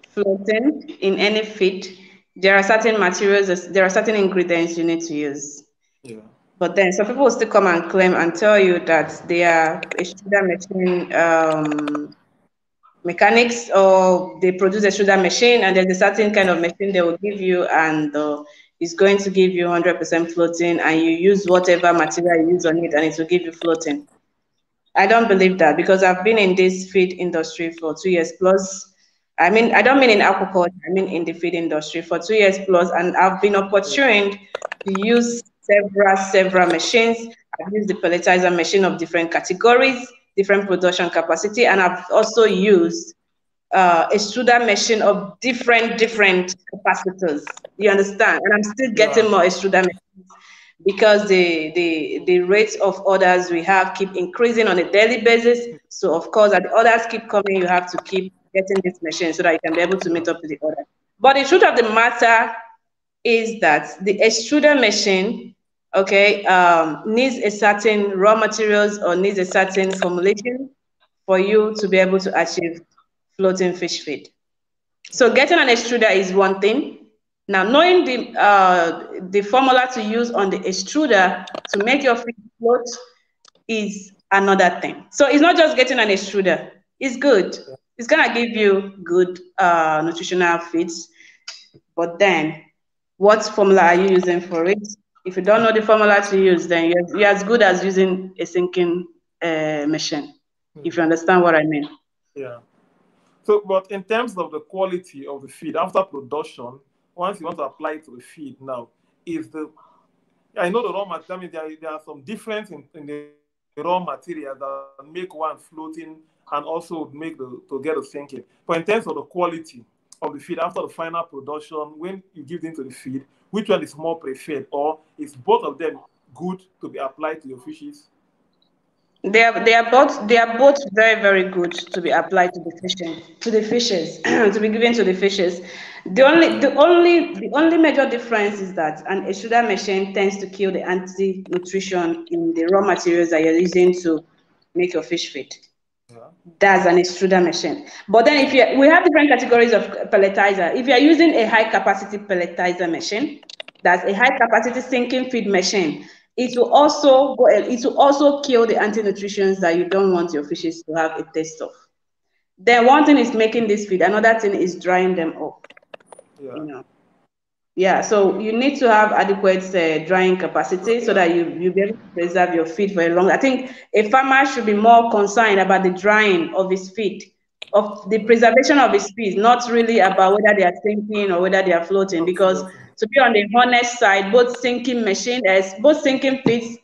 floating in any feed, there are certain materials, there are certain ingredients you need to use. Yeah. But then some people will still come and claim and tell you that they are a sugar machine um, mechanics or they produce a sugar machine and there's a certain kind of machine they will give you and uh, it's going to give you 100% floating and you use whatever material you use on it and it will give you floating. I don't believe that because I've been in this feed industry for two years plus. I mean, I don't mean in aquaculture, I mean in the feed industry for two years plus, and I've been opportuned to use several, several machines. I've used the pelletizer machine of different categories, different production capacity, and I've also used uh, extruder machine of different, different capacitors. You understand? And I'm still getting more extruder machines because the, the, the rates of orders we have keep increasing on a daily basis. So of course, as the orders keep coming, you have to keep getting this machine so that you can be able to meet up to the order. But the truth of the matter is that the extruder machine, okay, um, needs a certain raw materials or needs a certain formulation for you to be able to achieve floating fish feed. So getting an extruder is one thing. Now, knowing the, uh, the formula to use on the extruder to make your feed float is another thing. So it's not just getting an extruder. It's good. It's gonna give you good uh, nutritional feeds. But then, what formula are you using for it? If you don't know the formula to use, then you're, you're as good as using a sinking uh, machine. If you understand what I mean. Yeah. So, but in terms of the quality of the feed after production, once you want to apply it to the feed now, is the I know the raw material. I mean, there, there are some difference in, in the raw material that make one floating and also make the to get a sinking. But in terms of the quality of the feed after the final production, when you give it into the feed, which one is more preferred, or is both of them good to be applied to your fishes? They are they are both they are both very very good to be applied to the fishing to the fishes to be given to the fishes. The only the only the only major difference is that an extruder machine tends to kill the anti nutrition in the raw materials that you're using to make your fish feed. Yeah. That's an extruder machine. But then if you we have different categories of pelletizer. If you're using a high capacity pelletizer machine, that's a high capacity sinking feed machine it will also go it will also kill the anti-nutrients that you don't want your fishes to have a taste of. Then one thing is making this feed. Another thing is drying them up. Yeah. you know. Yeah so you need to have adequate uh, drying capacity so that you you be able to preserve your feed for a long i think a farmer should be more concerned about the drying of his feed of the preservation of his feed not really about whether they are sinking or whether they are floating because to be on the honest side, both sinking machine, as both sinking feeds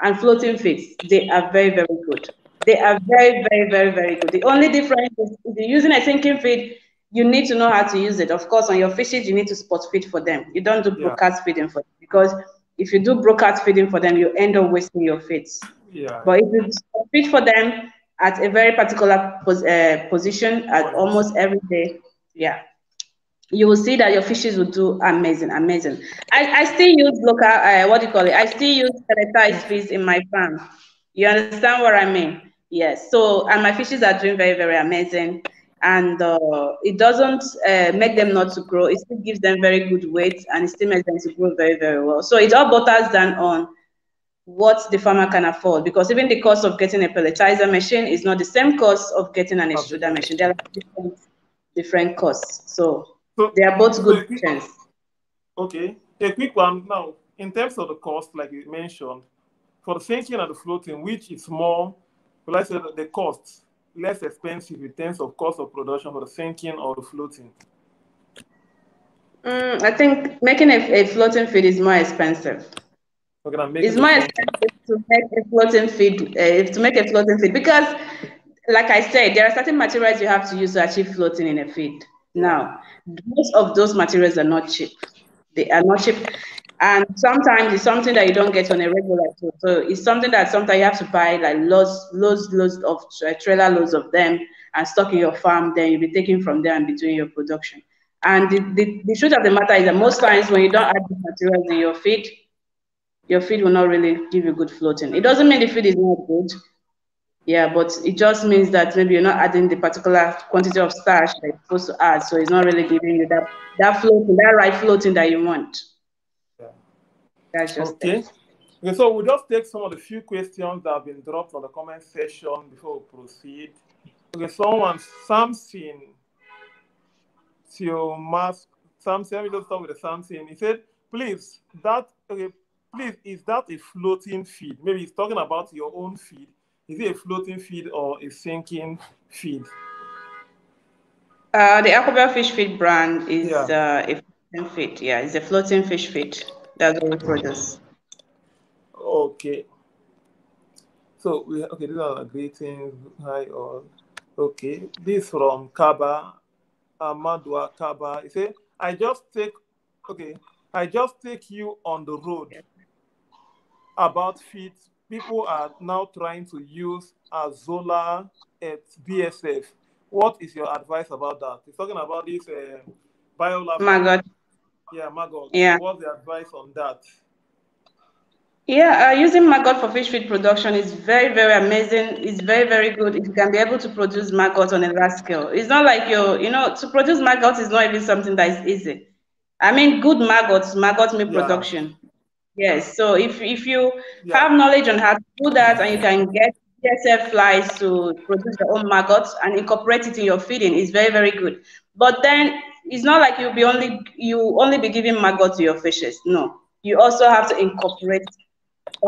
and floating feeds, they are very, very good. They are very, very, very, very good. The only difference is if you're using a sinking feed, you need to know how to use it. Of course, on your fishes, you need to spot feed for them. You don't do broadcast yeah. feeding for them because if you do broadcast feeding for them, you end up wasting your feeds. Yeah. But if you feed for them at a very particular pos uh, position at almost every day, yeah, you will see that your fishes will do amazing, amazing. I, I still use local, uh, what do you call it? I still use pelletized fish in my farm. You understand what I mean? Yes. So, and my fishes are doing very, very amazing. And uh, it doesn't uh, make them not to grow. It still gives them very good weight and it still makes them to grow very, very well. So it all butters down on what the farmer can afford because even the cost of getting a pelletizer machine is not the same cost of getting an extruder machine. There are different, different costs. So so they are both good options. Okay, a quick one now. In terms of the cost, like you mentioned, for the sinking and the floating, which is more, well, I said the cost less expensive in terms of cost of production for the sinking or the floating? Mm, I think making a, a, floating feed is more expensive. Okay, it's more expensive to make a floating feed uh, to make a floating feed because like I said, there are certain materials you have to use to achieve floating in a feed. Now, most of those materials are not cheap. They are not cheap. And sometimes it's something that you don't get on a regular tool. So it's something that sometimes you have to buy like loads, loads, loads of trailer loads of them and stock in your farm. Then you'll be taking from there and be doing your production. And the, the, the truth of the matter is that most times when you don't add these materials in your feed, your feed will not really give you good floating. It doesn't mean the feed is not good. Yeah, but it just means that maybe you're not adding the particular quantity of starch that you're supposed to add. So it's not really giving you that that floating, that right floating that you want. Yeah. That's just Okay. it. Okay, so we'll just take some of the few questions that have been dropped on the comment section before we proceed. Okay, someone, Samson, to mask, Samson, let me just start with the Samson. He said, please, that, okay, please, is that a floating feed? Maybe he's talking about your own feed. Is it a floating feed or a sinking feed? Uh, the Aquabel fish feed brand is Yeah. uh, a floating feed. Yeah, it's a floating fish feed. That's what we produce. Okay. So we okay, these are greetings. Hi all. Okay, this from Kaba, Amadua Kaba. He said, I just take okay, I just take you on the road about feet. People are now trying to use Azolla at BSF. What is your advice about that? He's talking about this uh, biolab. My God. Yeah, Magog. Yeah. What's the advice on that? Yeah, uh, using maggot for fish feed production is very, very amazing. It's very, very good if you can be able to produce maggot on a large scale. It's not like you, you know, to produce maggot is not even something that is easy. I mean, good maggots, maggot meat Yeah. production. Yes. So if if you Yeah. have knowledge on how to do that and you can get BSF flies to produce your own maggots and incorporate it in your feeding, it's very, very good. But then it's not like you'll be only you only be giving maggot to your fishes. No. You also have to incorporate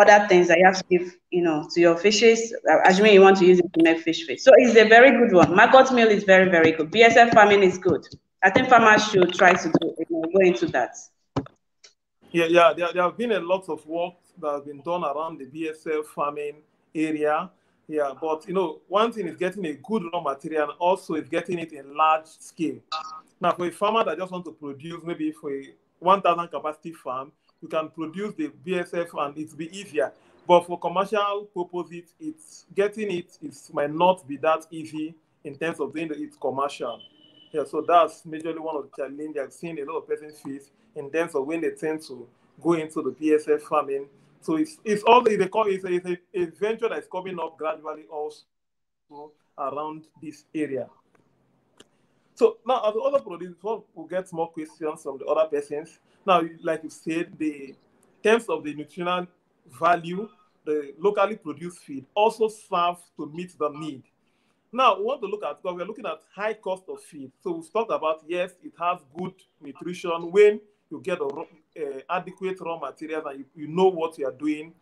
other things that you have to give, you know, to your fishes, assuming you want to use it to make fish feed. So it's a very good one. Maggot meal is very, very good. BSF farming is good. I think farmers should try to do, you know, go into that. Yeah, yeah, there, there have been a lot of work that has been done around the BSF farming area. Yeah, but you know, one thing is getting a good raw material, and also is getting it in large scale. Now, for a farmer that just want to produce maybe for a 1,000 capacity farm, you can produce the BSF and it'll be easier. But for commercial purposes, it's getting it it might not be that easy in terms of doing it commercial. Yeah, so that's majorly one of the challenges I've seen a lot of persons face in terms of when they tend to go into the BSF farming. So it's it's all it's a, it's a, it's a, venture that's coming up gradually also around this area. So now as the other producers, we'll get more questions from the other persons. Now, like you said, the terms of the nutritional value, the locally produced feed also serve to meet the need. Now, we want to look at, because we're looking at high cost of feed. So we've talked about, yes, it has good nutrition when you get a, uh, adequate raw materials and you, you know what you are doing.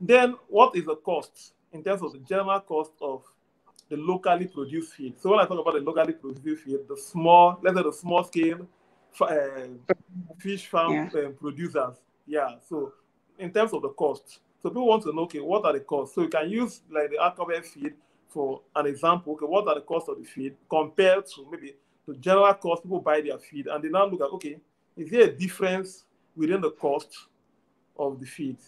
Then what is the cost in terms of the general cost of the locally produced feed? So when I talk about the locally produced feed, the small, let's say the small scale uh, fish farm Yeah. uh, producers, yeah. So in terms of the cost, so people want to know, okay, what are the costs? So you can use like the Aquabel feed for an example. Okay, what are the costs of the feed compared to maybe the general cost people buy their feed, and they now look at, okay, is there a difference within the cost of the feed?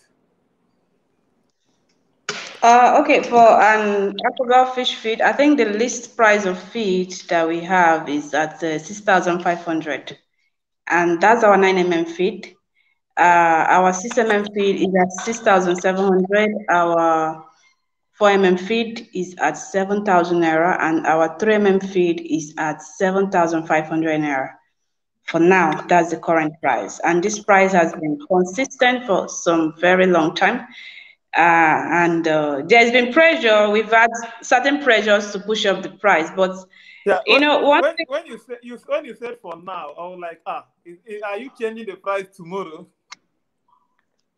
Uh, okay, for an aquabel fish feed, I think the list price of feed that we have is at uh, 6,500. And that's our 9 mm feed. Uh, our 6 mm feed is at 6,700. Our 4 mm feed is at 7,000 naira. And our 3 mm feed is at 7,500 naira. For now, that's the current price. And this price has been consistent for some very long time. Uh, and uh, there's been pressure. We've had certain pressures to push up the price, but Yeah, you when, know, when, thing, when you say you when you said for now, I was like, ah, is, is- are you changing the price tomorrow?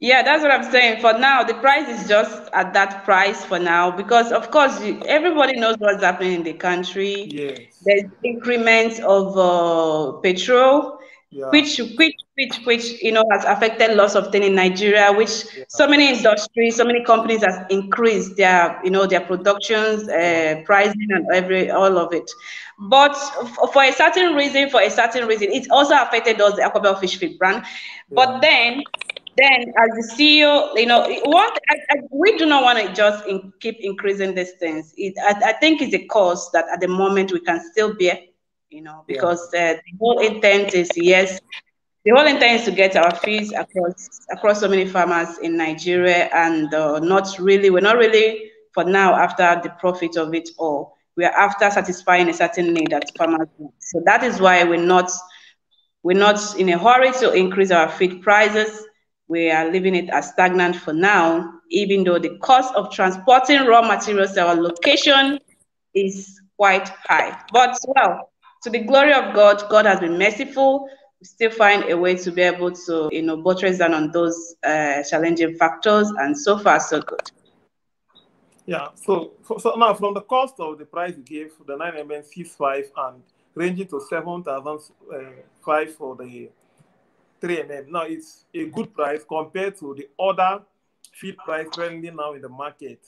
Yeah, that's what I'm saying. For now, the price is just at that price for now because, of course, you- everybody knows what's happening in the country. Yes. There's increments of uh, petrol, Yeah. which which which which you know has affected lots of things in Nigeria, which yeah. so many industries, so many companies has increased their you know their productions, uh, pricing, and every all of it. But for a certain reason, for a certain reason, it also affected us, the Aquabel Fish Feed brand. Yeah. But then then as the CEO, you know, what I, I, we do not want to just in, keep increasing these things. It, I, I, think it's a cost that at the moment we can still bear, you know, because yeah. uh, the whole intent is yes, the whole intent is to get our fees across across so many farmers in Nigeria, and uh, not really, we're not really for now after the profit of it all. We are after satisfying a certain need that farmers want. So that is why we're not we're not in a hurry to increase our feed prices we are leaving it as stagnant for now, even though the cost of transporting raw materials to our location is quite high. But well, to the glory of God, God has been merciful. We still find a way to be able to, you know, buttress down on those uh, challenging factors, and so far so good. Yeah. So, so now from the cost of the price you gave, the 9mm 65 and ranging to 7,005 uh, for the 3mm. Now it's a good price compared to the other feed price currently now in the market.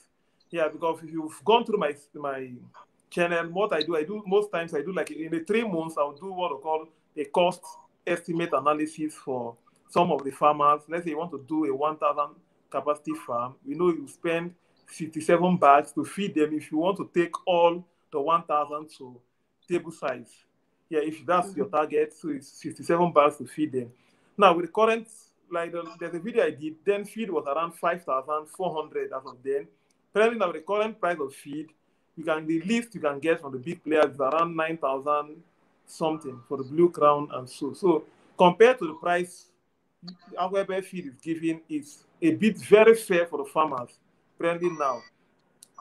Yeah, because if you've gone through my my channel, what I do, I do most times I do like in the three months, I'll do what I call a cost estimate analysis for some of the farmers. Let's say you want to do a 1,000 capacity farm, you know you spend 57 bags to feed them if you want to take all the 1,000 to table size. Yeah, if that's mm-hmm. your target, so it's 67 bags to feed them. Now with the current, like the, there's a video I did, then feed was around 5,400 as of then. Currently now the current price of feed, you can the least you can get from the big players is around 9,000 something for the blue crown and so. So compared to the price Aquabel feed is giving, is a bit very fair for the farmers currently now.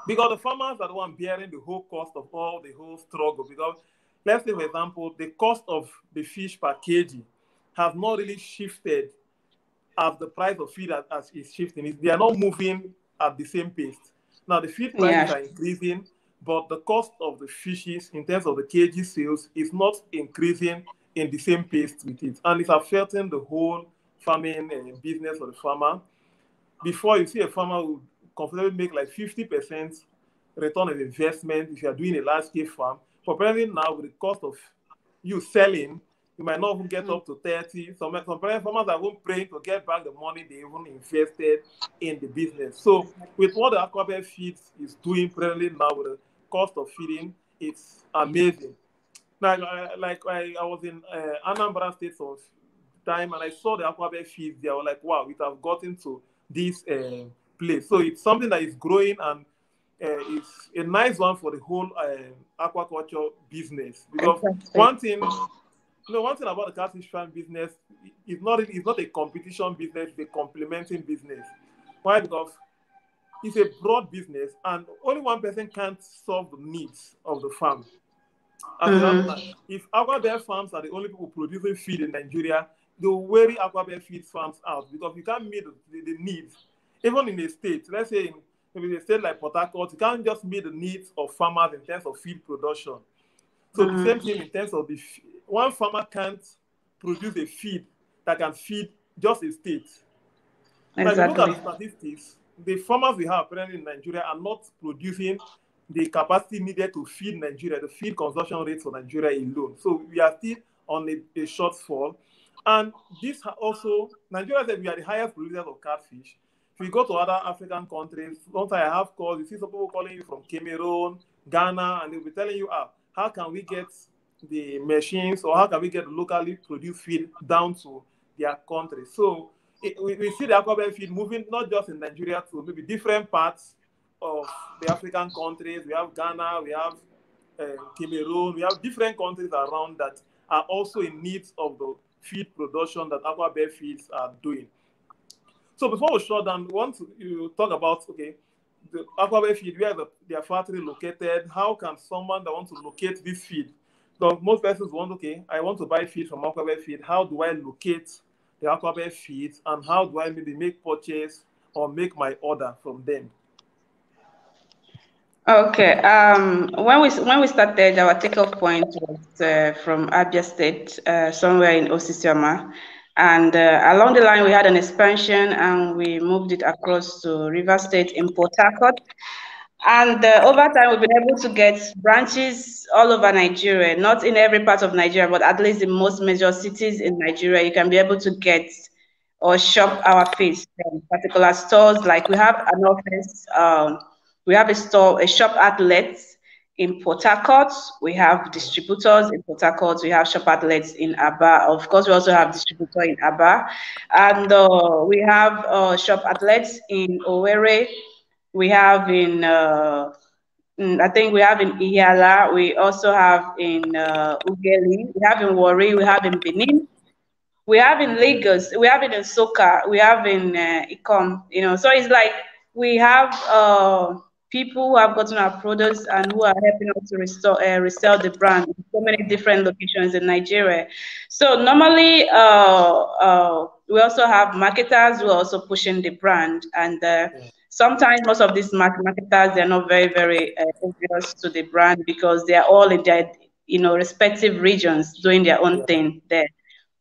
Because the farmers are the one bearing the whole cost of all the whole struggle. Because let's say, for example, the cost of the fish per kg have not really shifted as the price of feed as, as is shifting. They are not moving at the same pace. Now the feed prices yeah. are increasing, but the cost of the fishes in terms of the kg sales is not increasing in the same pace with it, and it's affecting the whole farming uh, business of the farmer. Before you see a farmer who comfortably make like 50% return on investment if you are doing a large scale farm, but apparently now with the cost of you selling you might not even get mm. up to 30. Some, some farmers are even praying to get back the money they even invested in the business. So with what the Aquabel Feeds is doing presently now with the cost of feeding, it's amazing. Now, like I, I was in uh, Anambra State of time and I saw the Aquabel Feeds, they were like, wow, it have gotten to this uh, place. So it's something that is growing and uh, it's a nice one for the whole uh, aquaculture business. Because one thing you know, one thing about the catfish farm business is not it's not a competition business, it's a complementing business. Why? Because it's a broad business, and only one person can't solve the needs of the farm. Mm-hmm. If aquabel farms are the only people producing feed in Nigeria, they'll weary aquabel feed farms out because you can't meet the, the, the, needs. Even in a state, let's say in maybe a state like Port Harcourt, you can't just meet the needs of farmers in terms of feed production. So mm-hmm. the same thing in terms of the one farmer can't produce a feed that can feed just a state. Exactly. You look at the statistics, the farmers we have currently in Nigeria are not producing the capacity needed to feed Nigeria, the feed consumption rates for Nigeria alone. So we are still on a, a shortfall. And this also, Nigeria said we are the highest producers of catfish. If we go to other African countries, once I have calls, you see some people calling you from Cameroon, Ghana, and they'll be telling you, ah, how can we get the machines or how can we get locally produced feed down to their country. So it, we, we see the aquabel feed moving not just in Nigeria to maybe different parts of the African countries. We have Ghana, we have uh, Cameroon, we have different countries around that are also in need of the feed production that aquabel feeds are doing. So before we shut down, we want to talk about okay, the aquabel feed, where the, their factory located, how can someone that wants to locate this feed so most persons want, okay, I want to buy feed from Aquabel Feed. How do I locate the Aquabel feed and how do I maybe make purchase or make my order from them? Okay. Um, when we when we started, our takeoff point was uh, from Abia State, uh, somewhere in Osisioma. And uh, along the line, we had an expansion and we moved it across to River State in Port Harcourt. And uh, over time, we've been able to get branches all over Nigeria, not in every part of Nigeria, but at least in most major cities in Nigeria, you can be able to get or shop our face from particular stores. Like we have an office, um, we have a store, a shop outlets in Port Harcourt. We have distributors in Port Harcourt. We have shop outlets in Aba. Of course, we also have distributor in Aba. And uh, we have uh, shop outlets in Owerri. We have in, uh, mm, I think we have in Ihiala. We also have in uh, Ughelli. We have in Warri. We have in Benin we have in Lagos, we have in Soka, we have in uh, Ikom, you know. So it's like we have uh, people who have gotten our products and who are helping us to restore, uh, resell the brand in so many different locations in Nigeria. So normally, uh, uh, we also have marketers who are also pushing the brand and uh, sometimes most of these marketers they're not very very uh, obvious to the brand because they are all in their you know respective regions doing their own thing there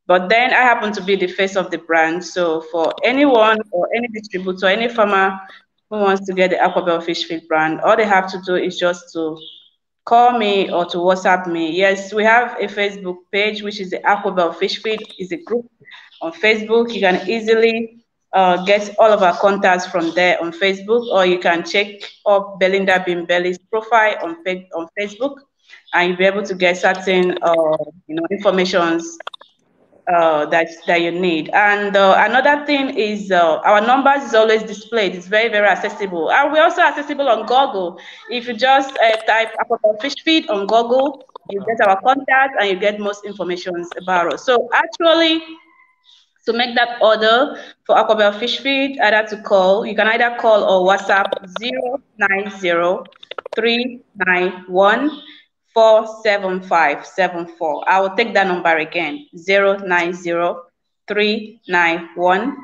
but then I happen to be the face of the brand. So for anyone or any distributor, any farmer who wants to get the Aquabel Fish Feed brand, all they have to do is just to call me or to WhatsApp me. Yes, we have a Facebook page, which is the Aquabel Fish Feed, is a group on Facebook. You can easily uh, get all of our contacts from there on Facebook, or you can check up Belinda Bimbeli's profile on, on Facebook, and you'll be able to get certain, uh, you know, informations uh, that that you need. And uh, another thing is uh, our numbers is always displayed. It's very very accessible, and we're also accessible on Google. If you just uh, type Aquabel Fish Feed on Google, you get our contact and you get most information about us. So actually. To make that order for Aquabel Fish Feed, either to call, you can either call or WhatsApp 090 391 47574. I will take that number again 090 391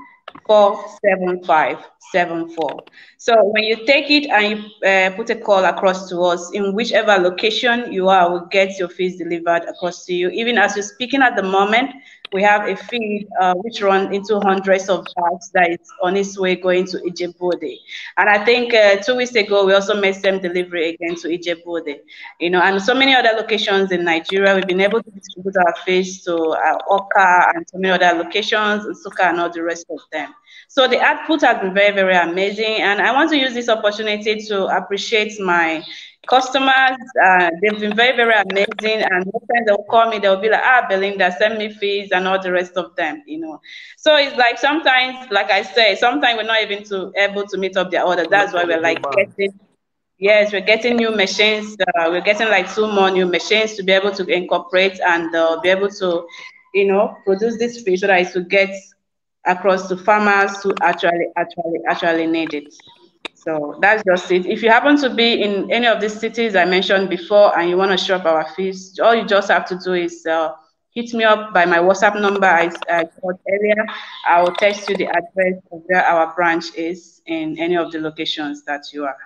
47574. So when you take it and you uh, put a call across to us in whichever location you are, we'll get your fees delivered across to you. Even as you're speaking at the moment, we have a feed uh, which runs into hundreds of bags that is on its way going to Ijebuode. And I think uh, two weeks ago, we also made same delivery again to Ijebuode. You know, and so many other locations in Nigeria, we've been able to distribute our fish to uh, Awka and so many other locations, Suka and all the rest of them. So the output has been very, very amazing. And I want to use this opportunity to appreciate my customers, uh, they've been very, very amazing. And most times they'll call me, they'll be like, ah, Belinda, send me fees and all the rest of them, you know. So it's like sometimes, like I say, sometimes we're not even to, able to meet up their order. That's why we're like getting, yes, we're getting new machines. Uh, we're getting like two more new machines to be able to incorporate and uh, be able to, you know, produce this fish so that it get across to farmers who actually, actually, actually need it. So that's just it. If you happen to be in any of these cities I mentioned before and you want to shop our fees, all you just have to do is uh, hit me up by my WhatsApp number I, I called earlier. I will text you the address of where our branch is in any of the locations that you are.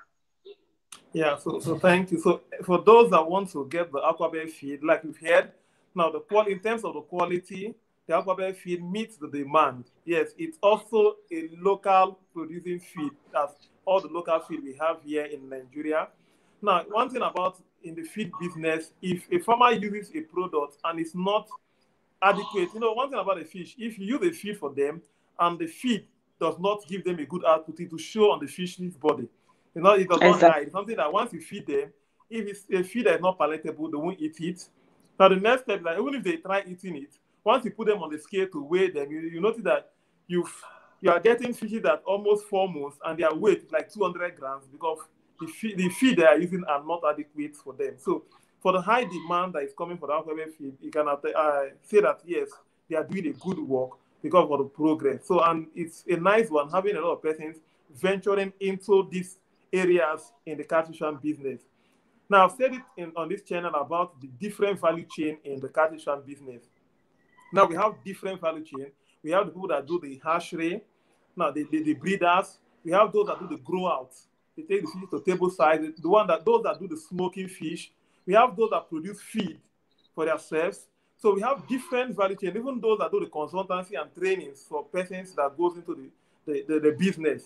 Yeah, so, so thank you. So for those that want to get the Aquabel feed, like you've heard, now the quality in terms of the quality, the Aquabel feed meets the demand. Yes, it's also a local producing feed. That's all the local feed we have here in Nigeria. Now, one thing about in the feed business, if a farmer uses a product and it's not adequate, you know, one thing about a fish, if you use a feed for them and the feed does not give them a good output, it will show on the fish's body. You know, it does not hide. It's something that once you feed them, if it's a feed that is not palatable, they won't eat it. Now, the next step, like even if they try eating it, once you put them on the scale to weigh them, you, you notice that you've you are getting fishes that almost four months and their weight like 200 grams because the feed, the feed they are using are not adequate for them. So for the high demand that is coming for the aquaculture feed, you can uh, say that yes, they are doing a good work because of the progress. So and it's a nice one having a lot of persons venturing into these areas in the catfish business. Now I've said it in, on this channel about the different value chain in the catfish business. Now we have different value chain. We have the people that do the hatchery, now, the, the, the breeders, we have those that do the grow out. They take the fish to table size. The one that those that do the smoking fish. We have those that produce feed for themselves. So we have different value chain, even those that do the consultancy and trainings for persons that goes into the, the, the, the business.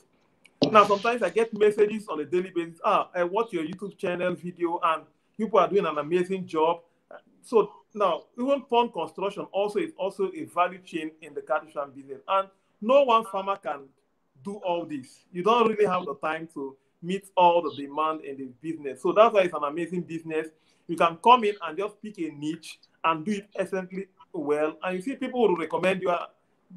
Now, sometimes I get messages on a daily basis. Ah, I watch your YouTube channel video and people are doing an amazing job. So now, even pond construction also is also a value chain in the cattle business. And no one farmer can do all this. You don't really have the time to meet all the demand in the business. So that's why it's an amazing business. You can come in and just pick a niche and do it excellently well. And you see people will recommend you. Uh,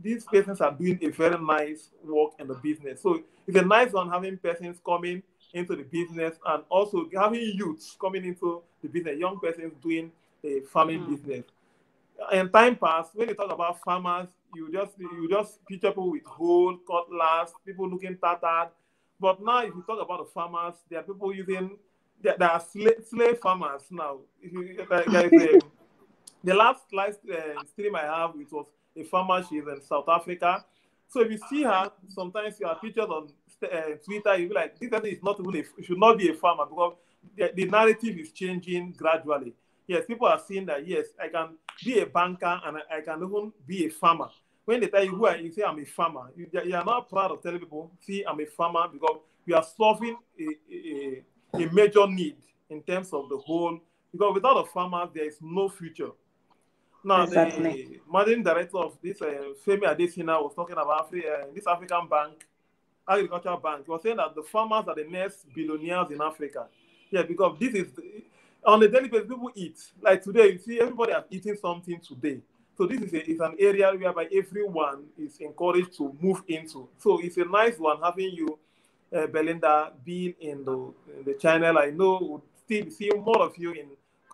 these persons are doing a very nice work in the business. So it's a nice one having persons coming into the business and also having youths coming into the business, young persons doing a farming mm. business. In time past, when you talk about farmers, you just you just picture people with hoe, cutlass, people looking tattered. But now, if you talk about the farmers, there are people using there, there are slave, slave farmers now. If you, like, like, the last live uh, stream I have, it was a farmer. She's in South Africa. So if you see her, sometimes you have pictures on uh, Twitter. You be like, this is not even a, should not be a farmer because the, the narrative is changing gradually. Yes, people are seeing that. Yes, I can be a banker and I, I can even be a farmer. When they tell you who are you, say I'm a farmer. You, you are not proud of telling people, see, I'm a farmer because we are solving a, a, a major need in terms of the whole. Because without a farmer, there is no future. Now, exactly. the managing director of this uh, Femi Adesina was talking about uh, this African bank, agricultural bank. He was saying that the farmers are the next billionaires in Africa. Yeah, because this is the, on a daily basis, people eat. Like today, you see everybody is eating something today. So this is, a, is an area whereby everyone is encouraged to move into. So it's a nice one having you, uh, Belinda, being in the in the channel. I know we'll still see more of you in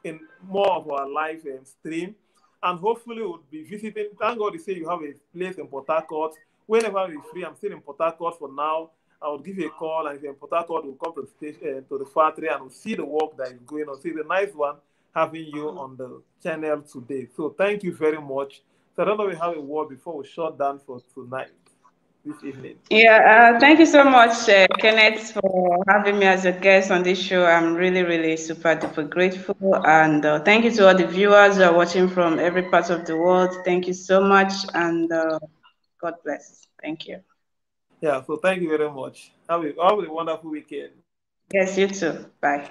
in more of our live um, stream, and hopefully we'll be visiting. Thank God you say you have a place in Port Harcourt. Whenever we're free, I'm still in Port Harcourt for now. I will give you a call, and if you're in Port Harcourt, we'll come to the station, uh, to the factory, and we'll see the work that is going on. See the nice one having you on the channel today. So thank you very much. So I don't know if we have a word before we shut down for tonight, this evening. Yeah, uh, thank you so much, uh, Kenneth, for having me as a guest on this show. I'm really, really super duper grateful. And uh, thank you to all the viewers who are watching from every part of the world. Thank you so much. And uh, God bless. Thank you. Yeah, so thank you very much. Have a, have a wonderful weekend. Yes, you too. Bye.